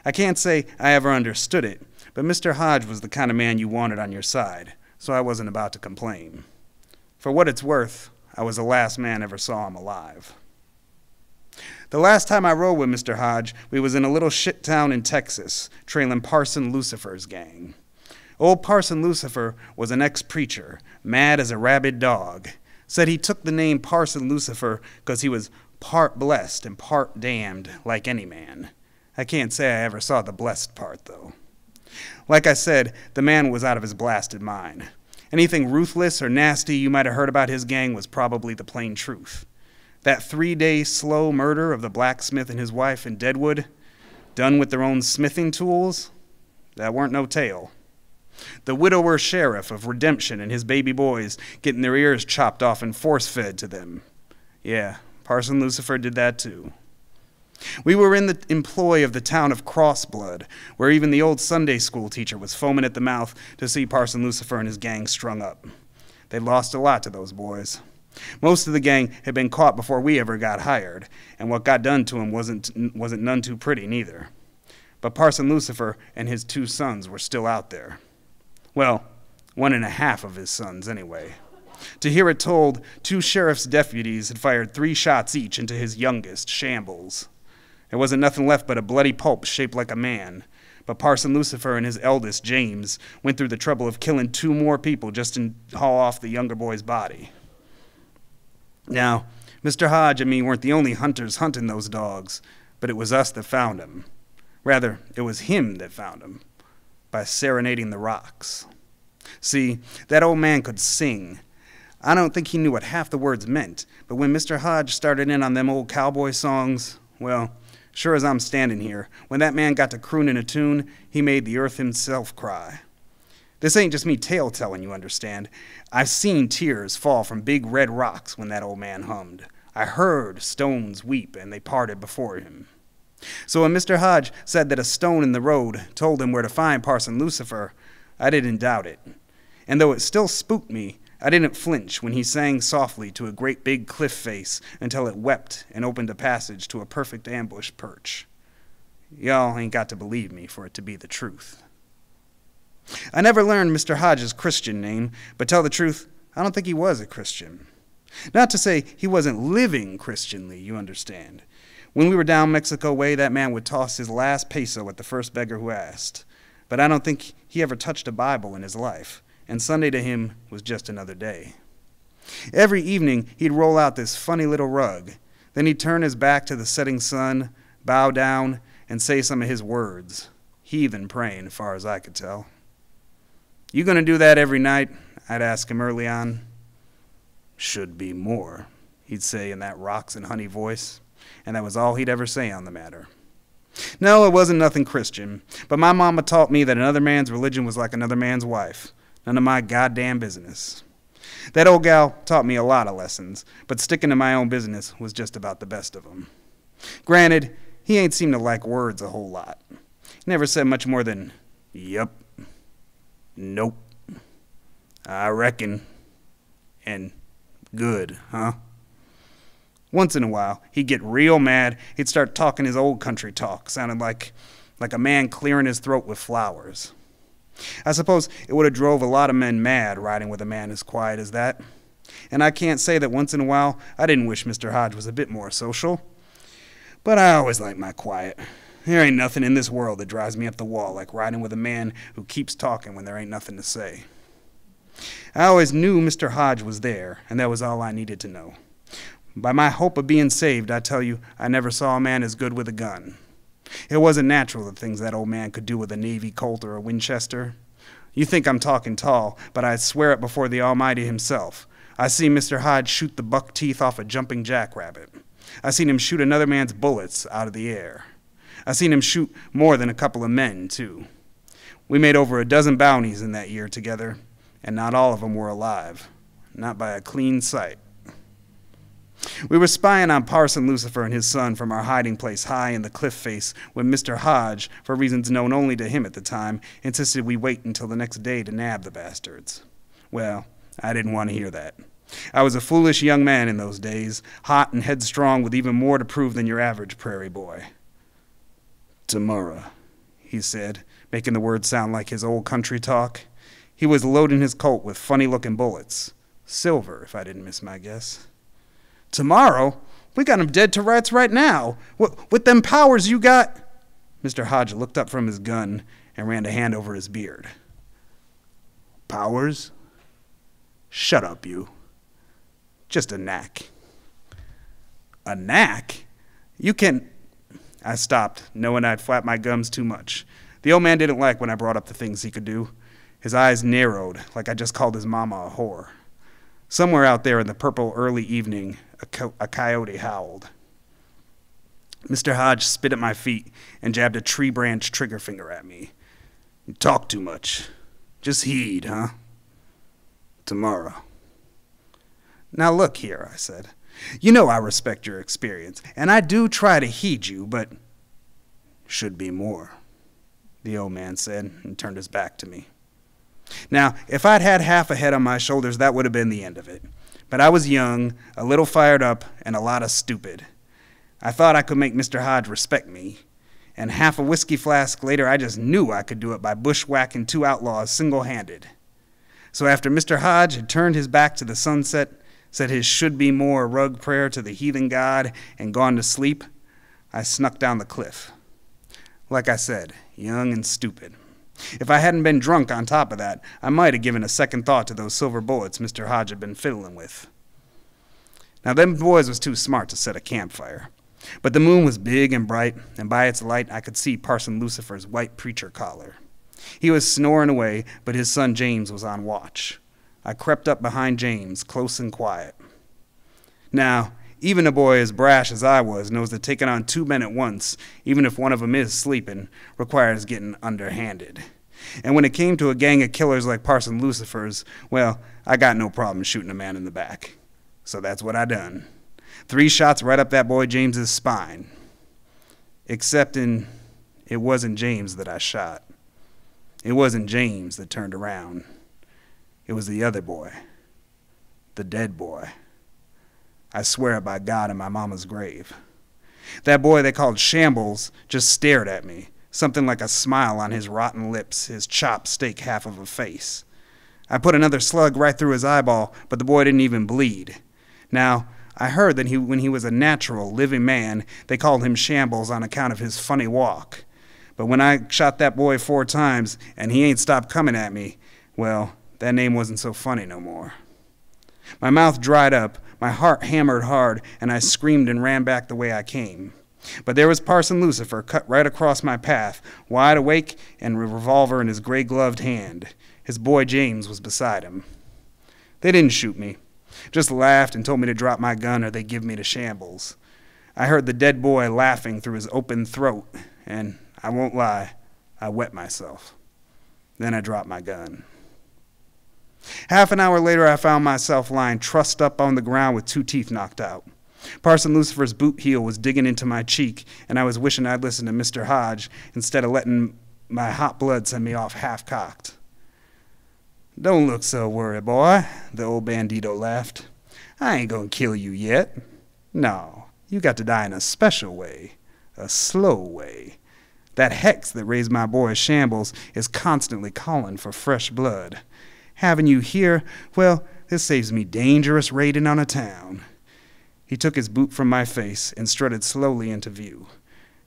I can't say I ever understood it, but Mr. Hodge was the kind of man you wanted on your side, so I wasn't about to complain. For what it's worth, I was the last man ever saw him alive. The last time I rode with Mr. Hodge, we was in a little shit town in Texas, trailing Parson Lucifer's gang. Old Parson Lucifer was an ex-preacher, mad as a rabid dog. Said he took the name Parson Lucifer because he was part blessed and part damned, like any man. I can't say I ever saw the blessed part, though. Like I said, the man was out of his blasted mind. Anything ruthless or nasty you might have heard about his gang was probably the plain truth. That three day slow murder of the blacksmith and his wife in Deadwood, done with their own smithing tools, that weren't no tale. The widower sheriff of Redemption and his baby boys getting their ears chopped off and force fed to them. Yeah, Parson Lucifer did that too. We were in the employ of the town of Crossblood, where even the old Sunday school teacher was foaming at the mouth to see Parson Lucifer and his gang strung up. They'd lost a lot to those boys. Most of the gang had been caught before we ever got hired, and what got done to 'em wasn't, wasn't none too pretty neither. But Parson Lucifer and his two sons were still out there. Well, one and a half of his sons, anyway. To hear it told, two sheriff's deputies had fired three shots each into his youngest, Shambles. There wasn't nothing left but a bloody pulp shaped like a man. But Parson Lucifer and his eldest, James, went through the trouble of killing two more people just to haul off the younger boy's body. Now, Mr. Hodge and me weren't the only hunters hunting those dogs, but it was us that found 'em. Rather, it was him that found 'em by serenading the rocks. See, that old man could sing. I don't think he knew what half the words meant, but when Mr. Hodge started in on them old cowboy songs, well, Sure as I'm standing here, when that man got to crooning a tune, he made the earth himself cry. This ain't just me tale telling, you understand. I've seen tears fall from big red rocks when that old man hummed. I heard stones weep, and they parted before him. So when Mr. Hodge said that a stone in the road told him where to find Parson Lucifer, I didn't doubt it. And though it still spooked me, I didn't flinch when he sang softly to a great big cliff face until it wept and opened a passage to a perfect ambush perch. Y'all ain't got to believe me for it to be the truth. I never learned Mr. Hodge's Christian name, but tell the truth, I don't think he was a Christian. Not to say he wasn't living Christianly, you understand. When we were down Mexico way, that man would toss his last peso at the first beggar who asked. But I don't think he ever touched a Bible in his life and Sunday to him was just another day. Every evening, he'd roll out this funny little rug. Then he'd turn his back to the setting sun, bow down, and say some of his words. Heathen praying, far as I could tell. You gonna do that every night? I'd ask him early on. Should be more, he'd say in that rocks and honey voice, and that was all he'd ever say on the matter. No, it wasn't nothing Christian, but my mama taught me that another man's religion was like another man's wife. None of my goddamn business. That old gal taught me a lot of lessons, but sticking to my own business was just about the best of of 'em. Granted, he ain't seemed to like words a whole lot. Never said much more than, yup, nope, I reckon, and good, huh? Once in a while, he'd get real mad. He'd start talking his old country talk, sounding like, like a man clearing his throat with flowers. I suppose it would have drove a lot of men mad riding with a man as quiet as that. And I can't say that once in a while I didn't wish Mr. Hodge was a bit more social. But I always like my quiet. There ain't nothing in this world that drives me up the wall like riding with a man who keeps talking when there ain't nothing to say. I always knew Mr. Hodge was there, and that was all I needed to know. By my hope of being saved, I tell you, I never saw a man as good with a gun. It wasn't natural the things that old man could do with a Navy Colt or a Winchester. You think I'm talking tall, but I swear it before the Almighty Himself. I seen Mr. Hyde shoot the buck teeth off a jumping jackrabbit. I seen him shoot another man's bullets out of the air. I seen him shoot more than a couple of men, too. We made over a dozen bounties in that year together, and not all of them were alive. Not by a clean sight. We were spying on Parson Lucifer and his son from our hiding place high in the cliff face when Mr. Hodge, for reasons known only to him at the time, insisted we wait until the next day to nab the bastards. Well, I didn't want to hear that. I was a foolish young man in those days, hot and headstrong with even more to prove than your average prairie boy. Tomorrow, he said, making the words sound like his old country talk. He was loading his Colt with funny looking bullets. Silver, if I didn't miss my guess. Tomorrow? We got him dead to rights right now. What, With them powers you got. Mr. Hodge looked up from his gun and ran a hand over his beard. Powers? Shut up, you. Just a knack. A knack? You can. I stopped, knowing I'd flapped my gums too much. The old man didn't like when I brought up the things he could do. His eyes narrowed, like I just called his mama a whore. Somewhere out there in the purple early evening, a, co- a coyote howled. Mr. Hodge spit at my feet and jabbed a tree branch trigger finger at me. You talk too much. Just heed, huh? Tomorrow. Now look here, I said. You know I respect your experience, and I do try to heed you, but should be more, the old man said, and turned his back to me. Now, if I'd had half a head on my shoulders, that would have been the end of it. But I was young, a little fired up, and a lot of stupid. I thought I could make Mr. Hodge respect me. And half a whiskey flask later, I just knew I could do it by bushwhacking two outlaws single handed. So after Mr. Hodge had turned his back to the sunset, said his should be more rug prayer to the heathen god, and gone to sleep, I snuck down the cliff. Like I said, young and stupid. If I hadn't been drunk on top of that, I might have given a second thought to those silver bullets Mr. Hodge had been fiddling with. Now, them boys was too smart to set a campfire. But the moon was big and bright, and by its light I could see Parson Lucifer's white preacher collar. He was snoring away, but his son James was on watch. I crept up behind James, close and quiet. Now, even a boy as brash as I was knows that taking on two men at once, even if one of of 'em is sleeping, requires getting underhanded. And when it came to a gang of killers like Parson Lucifer's, well, I got no problem shooting a man in the back. So that's what I done. Three shots right up that boy James's spine. Excepting it wasn't James that I shot. It wasn't James that turned around. It was the other boy. The dead boy. I swear it by God in my mama's grave. That boy they called Shambles just stared at me, something like a smile on his rotten lips, his chopped steak half of a face. I put another slug right through his eyeball, but the boy didn't even bleed. Now, I heard that he, when he was a natural, living man, they called him Shambles on account of his funny walk. But when I shot that boy four times and he ain't stopped coming at me, well, that name wasn't so funny no more. My mouth dried up, my heart hammered hard, and I screamed and ran back the way I came. But there was Parson Lucifer cut right across my path, wide awake and a revolver in his gray gloved hand. His boy James was beside him. They didn't shoot me, just laughed and told me to drop my gun or they'd give me to shambles. I heard the dead boy laughing through his open throat, and I won't lie, I wet myself. Then I dropped my gun. Half an hour later, I found myself lying trussed up on the ground with two teeth knocked out. Parson Lucifer's boot heel was digging into my cheek, and I was wishing I'd listened to Mr. Hodge instead of letting my hot blood send me off half cocked. Don't look so worried, boy, the old bandito laughed. I ain't gonna kill you yet. No, you got to die in a special way, a slow way. That hex that raised my boy Shambles is constantly calling for fresh blood. Having you here, well, this saves me dangerous raiding on a town. He took his boot from my face and strutted slowly into view.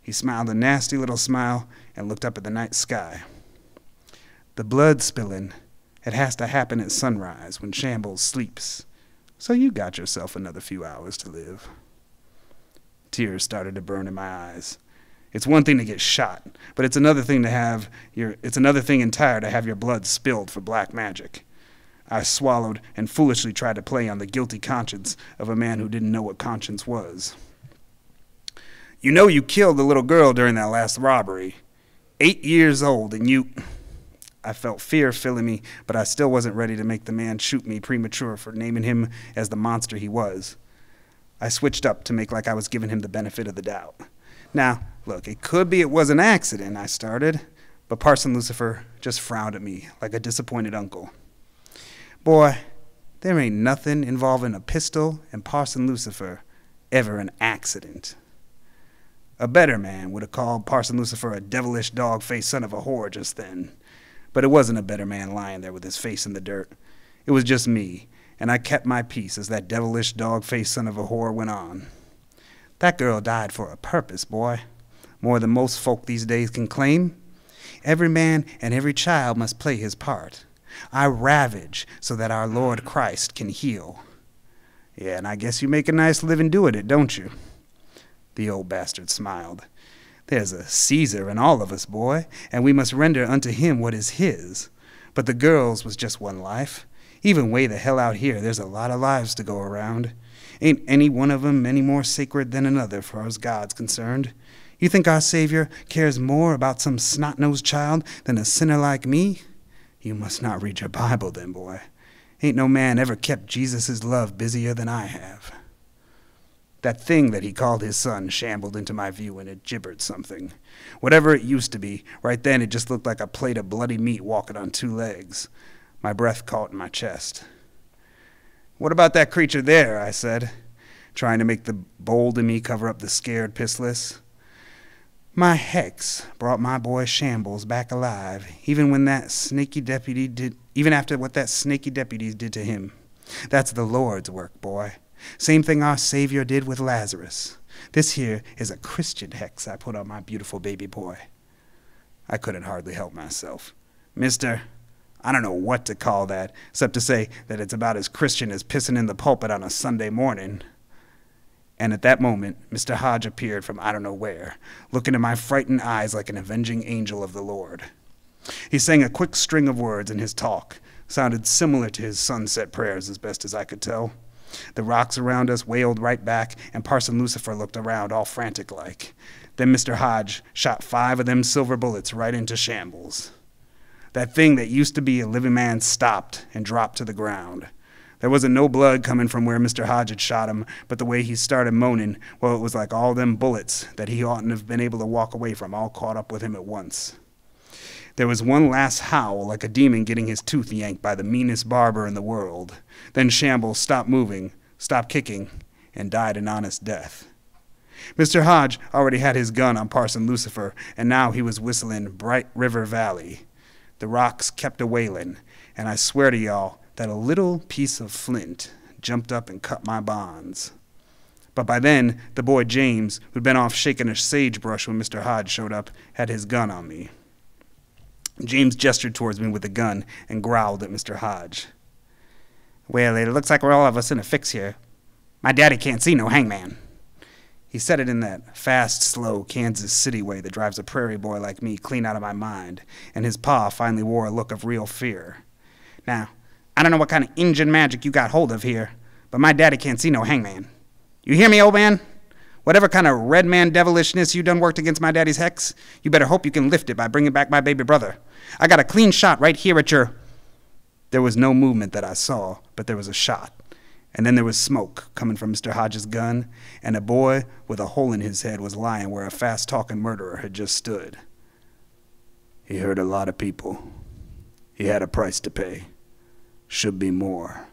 He smiled a nasty little smile and looked up at the night sky. The blood spilling, it has to happen at sunrise when Shambles sleeps. So you got yourself another few hours to live. Tears started to burn in my eyes. It's one thing to get shot, but it's another thing to have your it's another thing entire to have your blood spilled for black magic. I swallowed and foolishly tried to play on the guilty conscience of a man who didn't know what conscience was. You know you killed the little girl during that last robbery. Eight years old, and you. I felt fear filling me, but I still wasn't ready to make the man shoot me premature for naming him as the monster he was. I switched up to make like I was giving him the benefit of the doubt. Now, look, it could be it was an accident, I started, but Parson Lucifer just frowned at me like a disappointed uncle. Boy, there ain't nothing involving a pistol and Parson Lucifer ever an accident. A better man would have called Parson Lucifer a devilish dog faced son of a whore just then. But it wasn't a better man lying there with his face in the dirt. It was just me, and I kept my peace as that devilish dog faced son of a whore went on. That girl died for a purpose, boy. More than most folk these days can claim. Every man and every child must play his part. I ravage so that our Lord Christ can heal. Yeah, and I guess you make a nice living doing it, don't you? The old bastard smiled. There's a Caesar in all of us, boy, and we must render unto him what is his. But the girl's was just one life. Even way the hell out here, there's a lot of lives to go around. Ain't any one of 'em any more sacred than another, far as God's concerned. You think our Savior cares more about some snot nosed child than a sinner like me? You must not read your Bible, then, boy. Ain't no man ever kept Jesus' love busier than I have. That thing that he called his son shambled into my view and it gibbered something. Whatever it used to be, right then it just looked like a plate of bloody meat walking on two legs. My breath caught in my chest. What about that creature there? I said, trying to make the bold in me cover up the scared pissless. My hex brought my boy Shambles back alive, even when that snaky deputy did even after what that snaky deputy did to him. That's the Lord's work, boy. Same thing our Savior did with Lazarus. This here is a Christian hex I put on my beautiful baby boy. I couldn't hardly help myself. Mister, I don't know what to call that, except to say that it's about as Christian as pissing in the pulpit on a Sunday morning. And at that moment, Mr. Hodge appeared from I don't know where, looking in my frightened eyes like an avenging angel of the Lord. He sang a quick string of words, and his talk sounded similar to his sunset prayers as best as I could tell. The rocks around us wailed right back, and Parson Lucifer looked around all frantic like. Then Mr. Hodge shot five of them silver bullets right into Shambles. That thing that used to be a living man stopped and dropped to the ground. There wasn't no blood coming from where Mr. Hodge had shot him, but the way he started moaning, well, it was like all them bullets that he oughtn't have been able to walk away from all caught up with him at once. There was one last howl, like a demon getting his tooth yanked by the meanest barber in the world. Then Shambles stopped moving, stopped kicking, and died an honest death. Mr. Hodge already had his gun on Parson Lucifer, and now he was whistling Bright River Valley. The rocks kept a wailing, and I swear to y'all that a little piece of flint jumped up and cut my bonds. But by then, the boy James, who'd been off shaking a sagebrush when Mr. Hodge showed up, had his gun on me. James gestured towards me with the gun and growled at Mr. Hodge. Well, it looks like we're all of us in a fix here. My daddy can't see no hangman. He said it in that fast, slow Kansas City way that drives a prairie boy like me clean out of my mind, and his paw finally wore a look of real fear. Now, I don't know what kind of Injun magic you got hold of here, but my daddy can't see no hangman. You hear me, old man? Whatever kind of red man devilishness you done worked against my daddy's hex, you better hope you can lift it by bringing back my baby brother. I got a clean shot right here at your. There was no movement that I saw, but there was a shot. And then there was smoke coming from Mr. Hodges' gun, and a boy with a hole in his head was lying where a fast talking murderer had just stood. He hurt a lot of people. He had a price to pay. Should be more.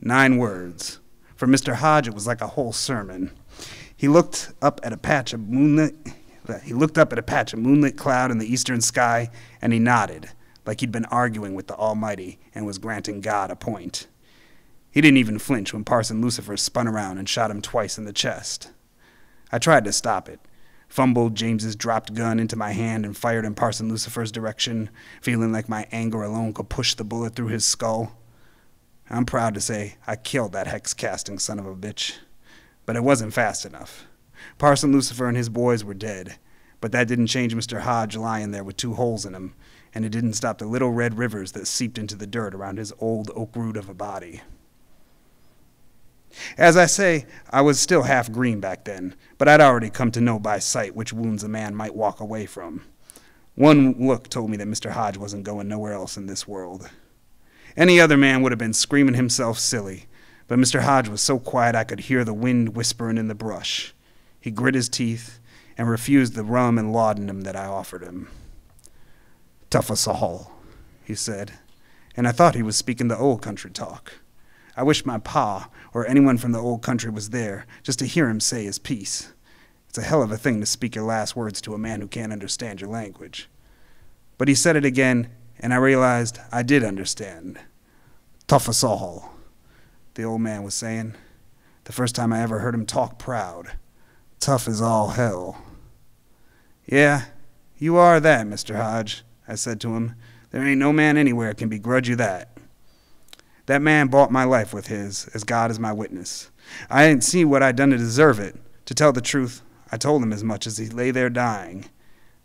Nine words. For Mr. Hodge, it was like a whole sermon. He looked up at a patch of moonlit. He looked up at a patch of moonlit cloud in the eastern sky, and he nodded, like he'd been arguing with the Almighty and was granting God a point. He didn't even flinch when Parson Lucifer spun around and shot him twice in the chest. I tried to stop it, fumbled James's dropped gun into my hand and fired in Parson Lucifer's direction, feeling like my anger alone could push the bullet through his skull. I'm proud to say I killed that hex casting son of a bitch. But it wasn't fast enough. Parson Lucifer and his boys were dead, but that didn't change Mr. Hodge lying there with two holes in him, and it didn't stop the little red rivers that seeped into the dirt around his old oak root of a body. As I say, I was still half green back then, but I'd already come to know by sight which wounds a man might walk away from. One look told me that Mr. Hodge wasn't going nowhere else in this world. Any other man would have been screaming himself silly, but Mr. Hodge was so quiet I could hear the wind whispering in the brush. He grit his teeth and refused the rum and laudanum that I offered him. Tough as a hall, he said, and I thought he was speaking the old country talk. I wish my pa or anyone from the old country was there just to hear him say his piece. It's a hell of a thing to speak your last words to a man who can't understand your language. But he said it again, and I realized I did understand. Tough as all, the old man was saying. The first time I ever heard him talk proud. Tough as all hell. Yeah, you are that, Mr. Hodge, I said to him. There ain't no man anywhere can begrudge you that. That man bought my life with his, as God is my witness. I didn't see what I'd done to deserve it. To tell the truth, I told him as much as he lay there dying.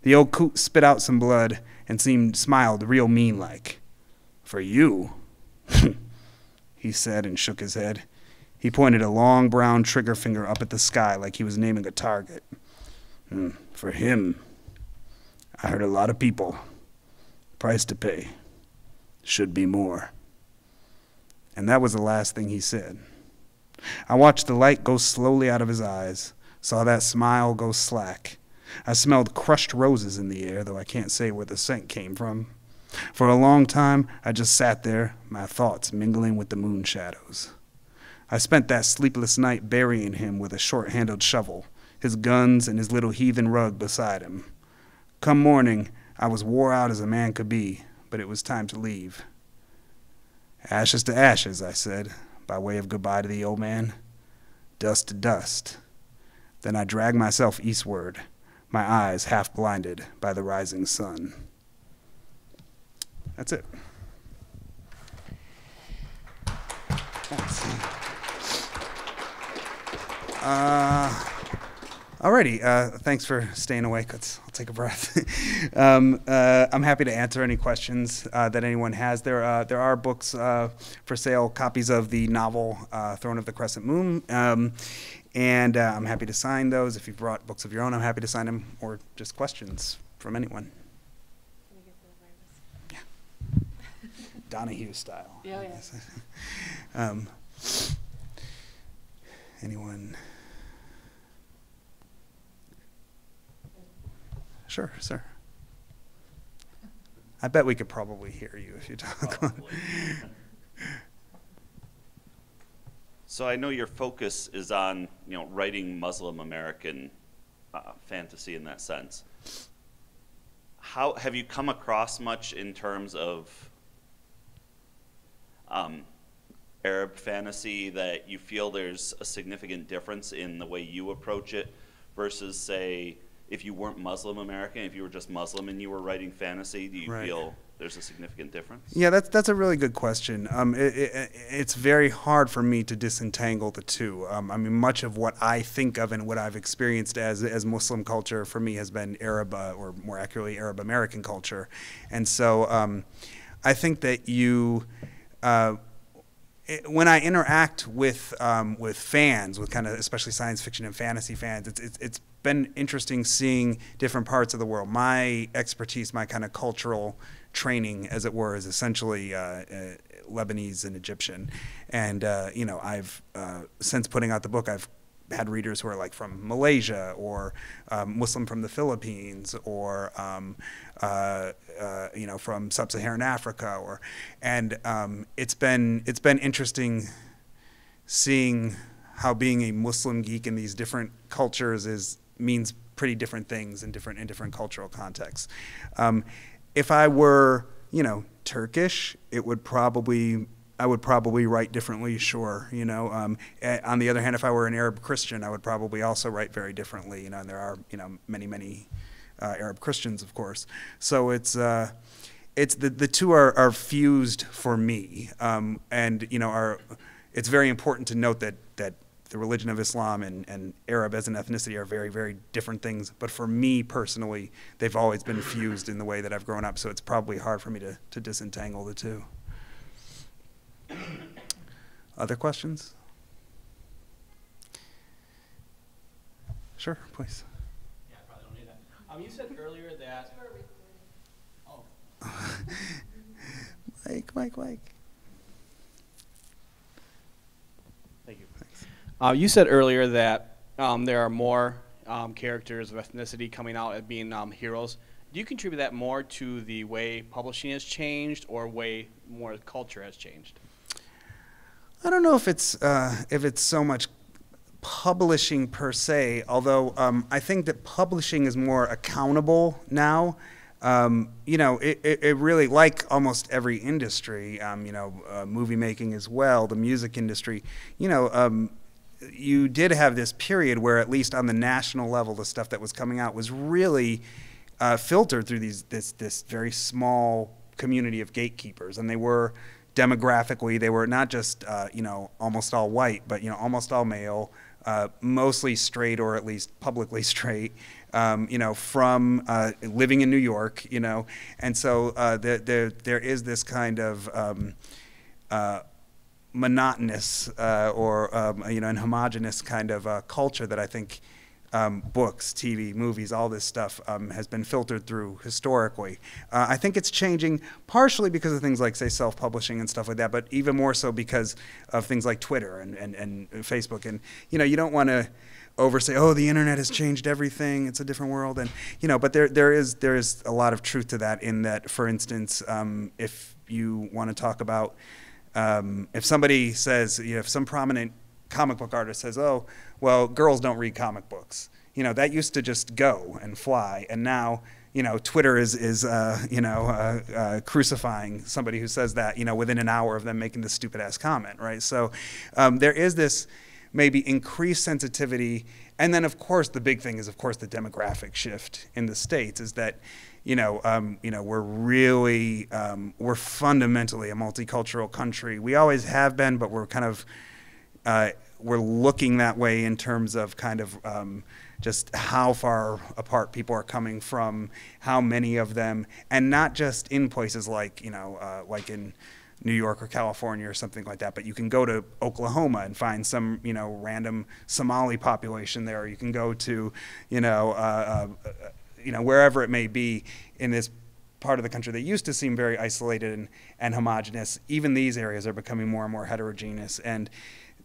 The old coot spit out some blood and seemed smiled real mean like. For you? he said and shook his head. He pointed a long brown trigger finger up at the sky like he was naming a target. Mm, for him, I heard a lot of people. Price to pay. Should be more. And that was the last thing he said. I watched the light go slowly out of his eyes, saw that smile go slack. I smelled crushed roses in the air, though I can't say where the scent came from. For a long time, I just sat there, my thoughts mingling with the moon shadows. I spent that sleepless night burying him with a short handled shovel, his guns and his little heathen rug beside him. Come morning, I was wore out as a man could be, but it was time to leave. Ashes to ashes, I said, by way of goodbye to the old man. Dust to dust. Then I dragged myself eastward, my eyes half blinded by the rising sun. That's it. Thanks. Uh, Alrighty, uh, thanks for staying awake. Let's, I'll take a breath. um, uh, I'm happy to answer any questions uh, that anyone has. There, uh, there are books uh, for sale, copies of the novel uh, Throne of the Crescent Moon, um, and I'm happy to sign those. If you've brought books of your own, I'm happy to sign them, or just questions from anyone. Yeah. Donahue style. Yeah, yeah. um, anyone? Sure, sir. I bet we could probably hear you if you talk. so I know your focus is on you know writing Muslim American uh, fantasy in that sense. How have you come across much in terms of um, Arab fantasy that you feel there's a significant difference in the way you approach it versus say if you weren't Muslim American, if you were just Muslim and you were writing fantasy, do you Right. feel there's a significant difference? Yeah, that's that's a really good question. Um, it, it, it's very hard for me to disentangle the two. Um, I mean, much of what I think of and what I've experienced as as Muslim culture for me has been Arab, uh, or more accurately, Arab American culture, and so um, I think that you. Uh, it- when I interact with um, with fans, with kind of especially science fiction and fantasy fans, it's, it's it's been interesting seeing different parts of the world. My expertise, my kind of cultural training, as it were, is essentially uh, uh, Lebanese and Egyptian, and uh, you know I've uh, since putting out the book, I've had readers who are like from Malaysia or um, Muslim from the Philippines or um, uh, uh, you know from sub-Saharan Africa or and um, it's been it's been interesting seeing how being a Muslim geek in these different cultures is means pretty different things in different in different cultural contexts. Um, if I were you know, Turkish, it would probably I would probably write differently, sure. You know, um, on the other hand, if I were an Arab Christian, I would probably also write very differently. You know, and there are you know many many uh, Arab Christians, of course. So it's uh, it's the the two are, are fused for me, um, and you know are it's very important to note that that the religion of Islam and, and Arab as an ethnicity are very, very different things. But for me personally, they've always been fused in the way that I've grown up. So it's probably hard for me to, to disentangle the two. Other questions? Sure, please. Yeah, I probably don't need that. Um, you said earlier that. Oh. Mike, Mike, Mike. Thank you. Uh, you said earlier that um, there are more um, characters of ethnicity coming out as being um, heroes. Do you contribute that more to the way publishing has changed, or way more culture has changed? I don't know if it's uh, if it's so much publishing per se, although um, I think that publishing is more accountable now. Um, you know, it, it, it, really, like almost every industry, um, you know, uh, movie making as well, the music industry, you know, um, you did have this period where, at least on the national level, the stuff that was coming out was really uh, filtered through these this this very small community of gatekeepers, and they were demographically, they were not just uh, you know almost all white, but you know almost all male, uh, mostly straight or at least publicly straight. Um, you know, from uh, living in New York, you know, and so uh, there, there there is this kind of um, uh, monotonous uh, or um, you know, and homogenous kind of culture that I think um, books, TV, movies, all this stuff um, has been filtered through historically. Uh, I think it's changing partially because of things like, say, self publishing and stuff like that, but even more so because of things like Twitter and, and, and Facebook. And, you know, you don't want to over say, oh, the internet has changed everything. It's a different world, and you know, but there there is there is a lot of truth to that. In that, for instance, um, if you want to talk about um, if somebody says, you know, if some prominent comic book artist says, oh, well, girls don't read comic books. You know, that used to just go and fly. And now, you know, Twitter is, is uh, you know, uh, uh, crucifying somebody who says that, you know, within an hour of them making this stupid ass comment, right? So um, there is this maybe increased sensitivity. And then, of course, the big thing is, of course, the demographic shift in the States is that, you know, um, you know, we're really, um, we're fundamentally a multicultural country. We always have been, but we're kind of, uh, we're looking that way in terms of kind of um, just how far apart people are coming from, how many of them, and not just in places like you know, uh, like in New York or California or something like that. But you can go to Oklahoma and find some you know random Somali population there. You can go to you know uh, uh, you know wherever it may be in this part of the country that used to seem very isolated and, and homogenous. Even these areas are becoming more and more heterogeneous and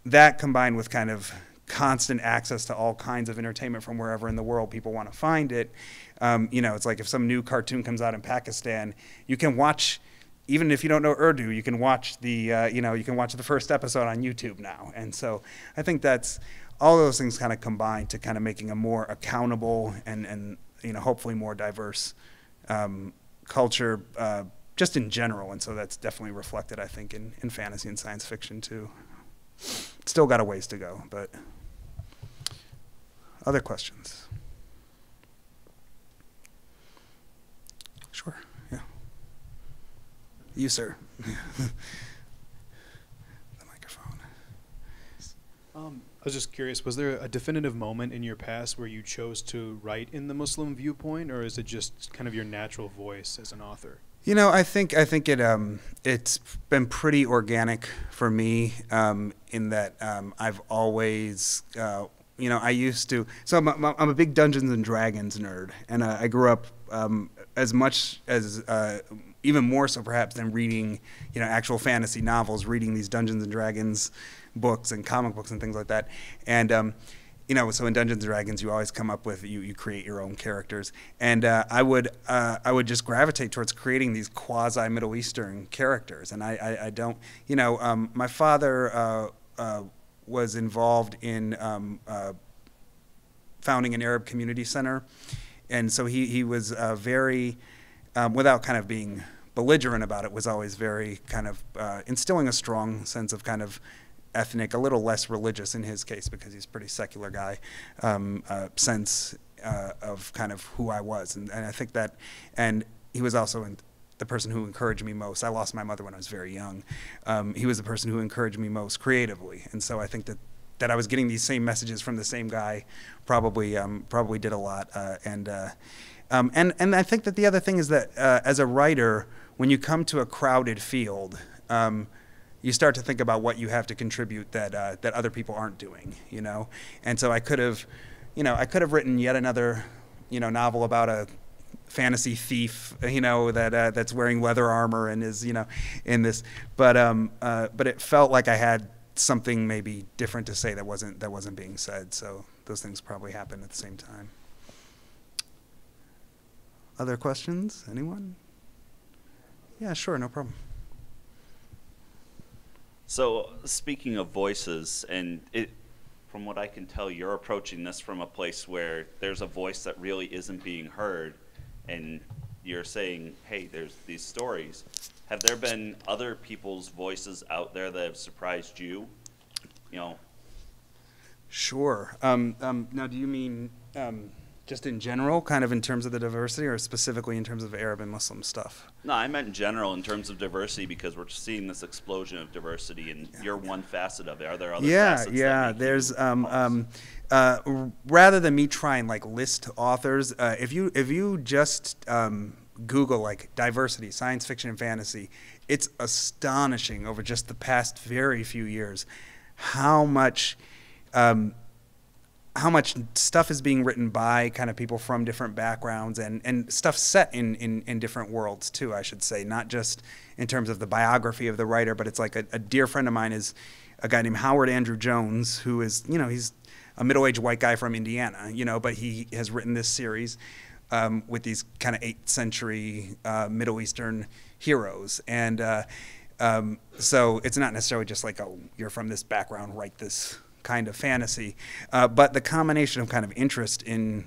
that combined with kind of constant access to all kinds of entertainment from wherever in the world people want to find it. Um, you know, it's like if some new cartoon comes out in Pakistan, you can watch, even if you don't know Urdu, you can watch the, uh, you know, you can watch the first episode on YouTube now. And so I think that's all those things kind of combine to kind of making a more accountable and, and you know, hopefully more diverse um, culture uh, just in general. And so that's definitely reflected, I think, in, in fantasy and science fiction too. Still got a ways to go, but other questions? Sure, yeah. You, sir. the microphone. Um, I was just curious, was there a definitive moment in your past where you chose to write in the Muslim viewpoint, or is it just kind of your natural voice as an author? You know, I think I think it um, it's been pretty organic for me um, in that um, I've always uh, you know I used to so I'm a, I'm a big Dungeons and Dragons nerd and uh, I grew up um, as much as uh, even more so perhaps than reading you know actual fantasy novels reading these Dungeons and Dragons books and comic books and things like that. And um, you know, so in Dungeons and Dragons, you always come up with you, you create your own characters, and uh, I would uh, I would just gravitate towards creating these quasi Middle Eastern characters, and I, I, I don't, you know, um, my father uh, uh was involved in um, uh, founding an Arab community center, and so he he was uh, very, um, without kind of being belligerent about it was always very kind of instilling a strong sense of kind of ethnic, a little less religious in his case because he's a pretty secular guy, um, uh, sense uh, of kind of who I was, and, and I think that, and he was also in, the person who encouraged me most. I lost my mother when I was very young. Um, he was the person who encouraged me most creatively, and so I think that that I was getting these same messages from the same guy probably um, probably did a lot, uh, and uh, um, and and I think that the other thing is that uh, as a writer, when you come to a crowded field. Um, you start to think about what you have to contribute that uh, that other people aren't doing, you know. And so I could have, you know, I could have written yet another, you know, novel about a fantasy thief, you know, that uh, that's wearing leather armor and is, you know, in this. But um, uh, but it felt like I had something maybe different to say that wasn't that wasn't being said. So those things probably happened at the same time. Other questions? Anyone? Yeah, sure, no problem. So, speaking of voices, and it, from what I can tell, you're approaching this from a place where there's a voice that really isn't being heard, and you're saying, hey, there's these stories. Have there been other people's voices out there that have surprised you? You know, Sure. Um, um, now, do you mean um, just in general, kind of in terms of the diversity, or specifically in terms of Arab and Muslim stuff? no, I meant in general in terms of diversity because we're seeing this explosion of diversity, and you're one facet of it. Are there other yeah, yeah. There's um, um, uh, rather than me try and like list authors, uh, if you if you just um, Google like diversity, science fiction and fantasy, it's astonishing over just the past very few years how much. Um, how much stuff is being written by kind of people from different backgrounds and, and stuff set in, in, in different worlds too, I should say, not just in terms of the biography of the writer, but it's like a, a dear friend of mine is a guy named Howard Andrew Jones, who is, you know, he's a middle-aged white guy from Indiana, you know, but he has written this series um, with these kind of 8th century uh, Middle Eastern heroes. And uh, um, so it's not necessarily just like, oh, you're from this background, write this kind of fantasy, uh, but the combination of kind of interest in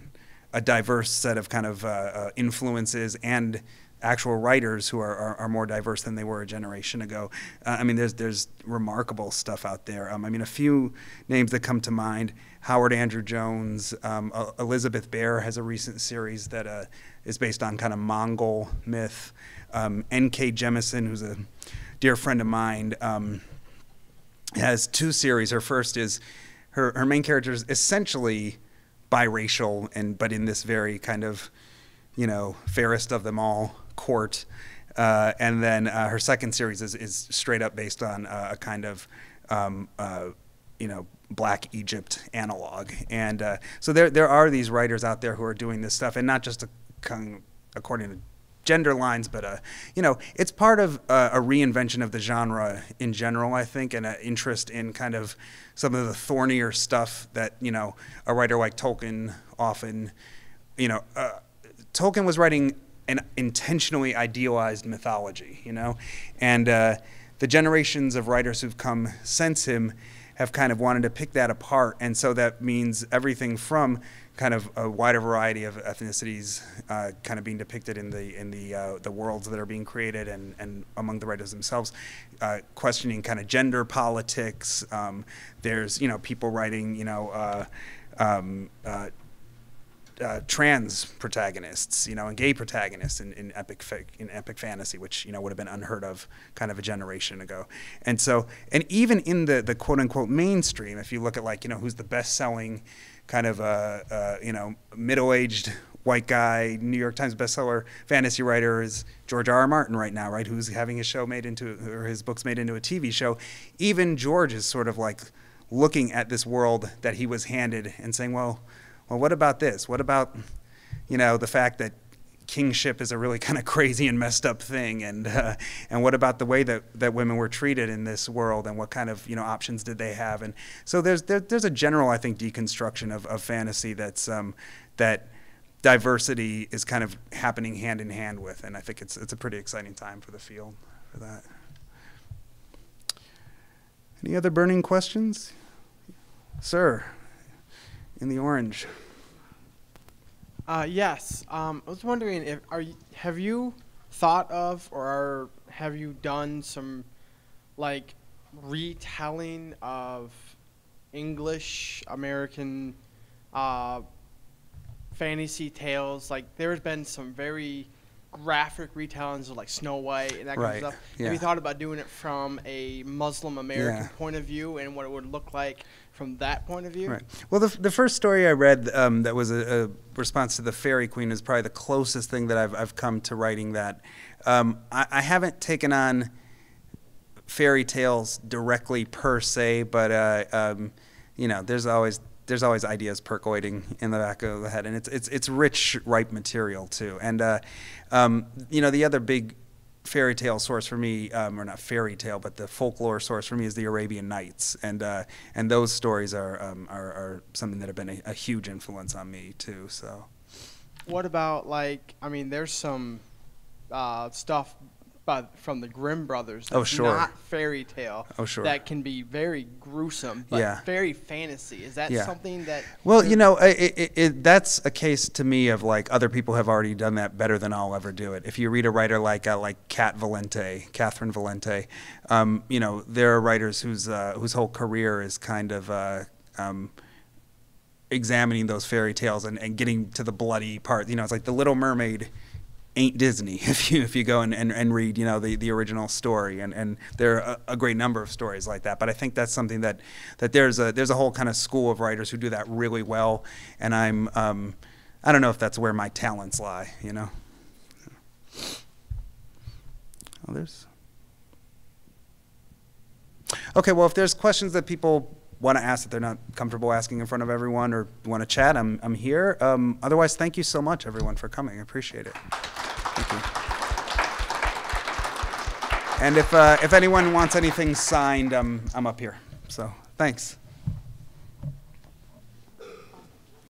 a diverse set of kind of uh, uh, influences and actual writers who are, are, are more diverse than they were a generation ago. Uh, I mean, there's there's remarkable stuff out there. Um, I mean, a few names that come to mind: Howard Andrew Jones, um, uh, Elizabeth Bear has a recent series that uh, is based on kind of Mongol myth. Um, N.K. Jemisin, who's a dear friend of mine. Has two series. Her first is her her main character is essentially biracial and but in this very kind of you know fairest of them all court. Uh, and then uh, her second series is, is straight up based on uh, a kind of um, uh, you know Black Egypt analog. And uh, so there there are these writers out there who are doing this stuff, and not just a, according to gender lines, but uh, you know, it's part of uh, a reinvention of the genre in general, I think, and an interest in kind of some of the thornier stuff that you know a writer like Tolkien often, you know, uh, Tolkien was writing an intentionally idealized mythology, you know, and uh, the generations of writers who've come since him have kind of wanted to pick that apart, and so that means everything from kind of a wider variety of ethnicities uh, kind of being depicted in the in the uh, the worlds that are being created and and among the writers themselves, uh, questioning kind of gender politics. Um, there's you know people writing you know. Uh, um, uh, uh, trans protagonists, you know, and gay protagonists in, in epic in epic fantasy, which you know would have been unheard of kind of a generation ago. And so, and even in the the quote unquote mainstream, if you look at like you know who's the best selling kind of a, uh, you know middle aged white guy, New York Times bestseller fantasy writer is George R. R. Martin right now, right? Who's having his show made into or his books made into a TV show. Even George is sort of like looking at this world that he was handed and saying, well well, what about this? What about, you know, the fact that kingship is a really kind of crazy and messed up thing, and uh, and what about the way that, that women were treated in this world, and what kind of you know options did they have? And so there's there, there's a general, I think, deconstruction of, of fantasy that's um, that diversity is kind of happening hand in hand with, and I think it's it's a pretty exciting time for the field for that. Any other burning questions, sir? in the orange. Uh, yes. Um, I was wondering if are you, have you thought of, or are, have you done some like retelling of English American uh, fantasy tales? Like there's been some very graphic retellings of like Snow White and that kind Right, of stuff. yeah. Have you thought about doing it from a Muslim American Yeah. point of view and what it would look like from that point of view? Right. Well, the, the first story I read um, that was a, a response to the Faerie Queene is probably the closest thing that I've, I've come to writing that. Um, I, I haven't taken on fairy tales directly per se, but uh, um, you know, there's always there's always ideas percolating in the back of the head, and it's it's it's rich, ripe material too. And uh, um, you know, the other big fairy tale source for me, um, or not fairy tale, but the folklore source for me is the Arabian Nights, and uh, and those stories are, um, are are something that have been a, a huge influence on me too. So What about like I mean, there's some uh, stuff by, from the Grimm brothers. Oh, that's sure. Not fairy tale. Oh, sure. That can be very gruesome, but Yeah. very fantasy. Is that Yeah. something that? Well, you know, i it, it, that's a case to me of like other people have already done that better than I'll ever do it. If you read a writer like uh, like Cat Valente, Catherynne Valente, um, you know, there are writers whose uh, whose whole career is kind of. Uh, um, examining those fairy tales and, and getting to the bloody part you know it's like the little mermaid ain't disney if you if you go and, and, and read you know the, the original story. And, and there are a, a great number of stories like that. But i think that's something that that there's a there's a whole kind of school of writers who do that really well. And i'm um, i don't know if that's where my talents lie you know. Others? Okay well if there's questions that people want to ask that they're not comfortable asking in front of everyone or want to chat i'm, I'm here um, otherwise thank you so much everyone for coming i appreciate it Thank you. And if, uh, if anyone wants anything signed, um, I'm up here. So thanks.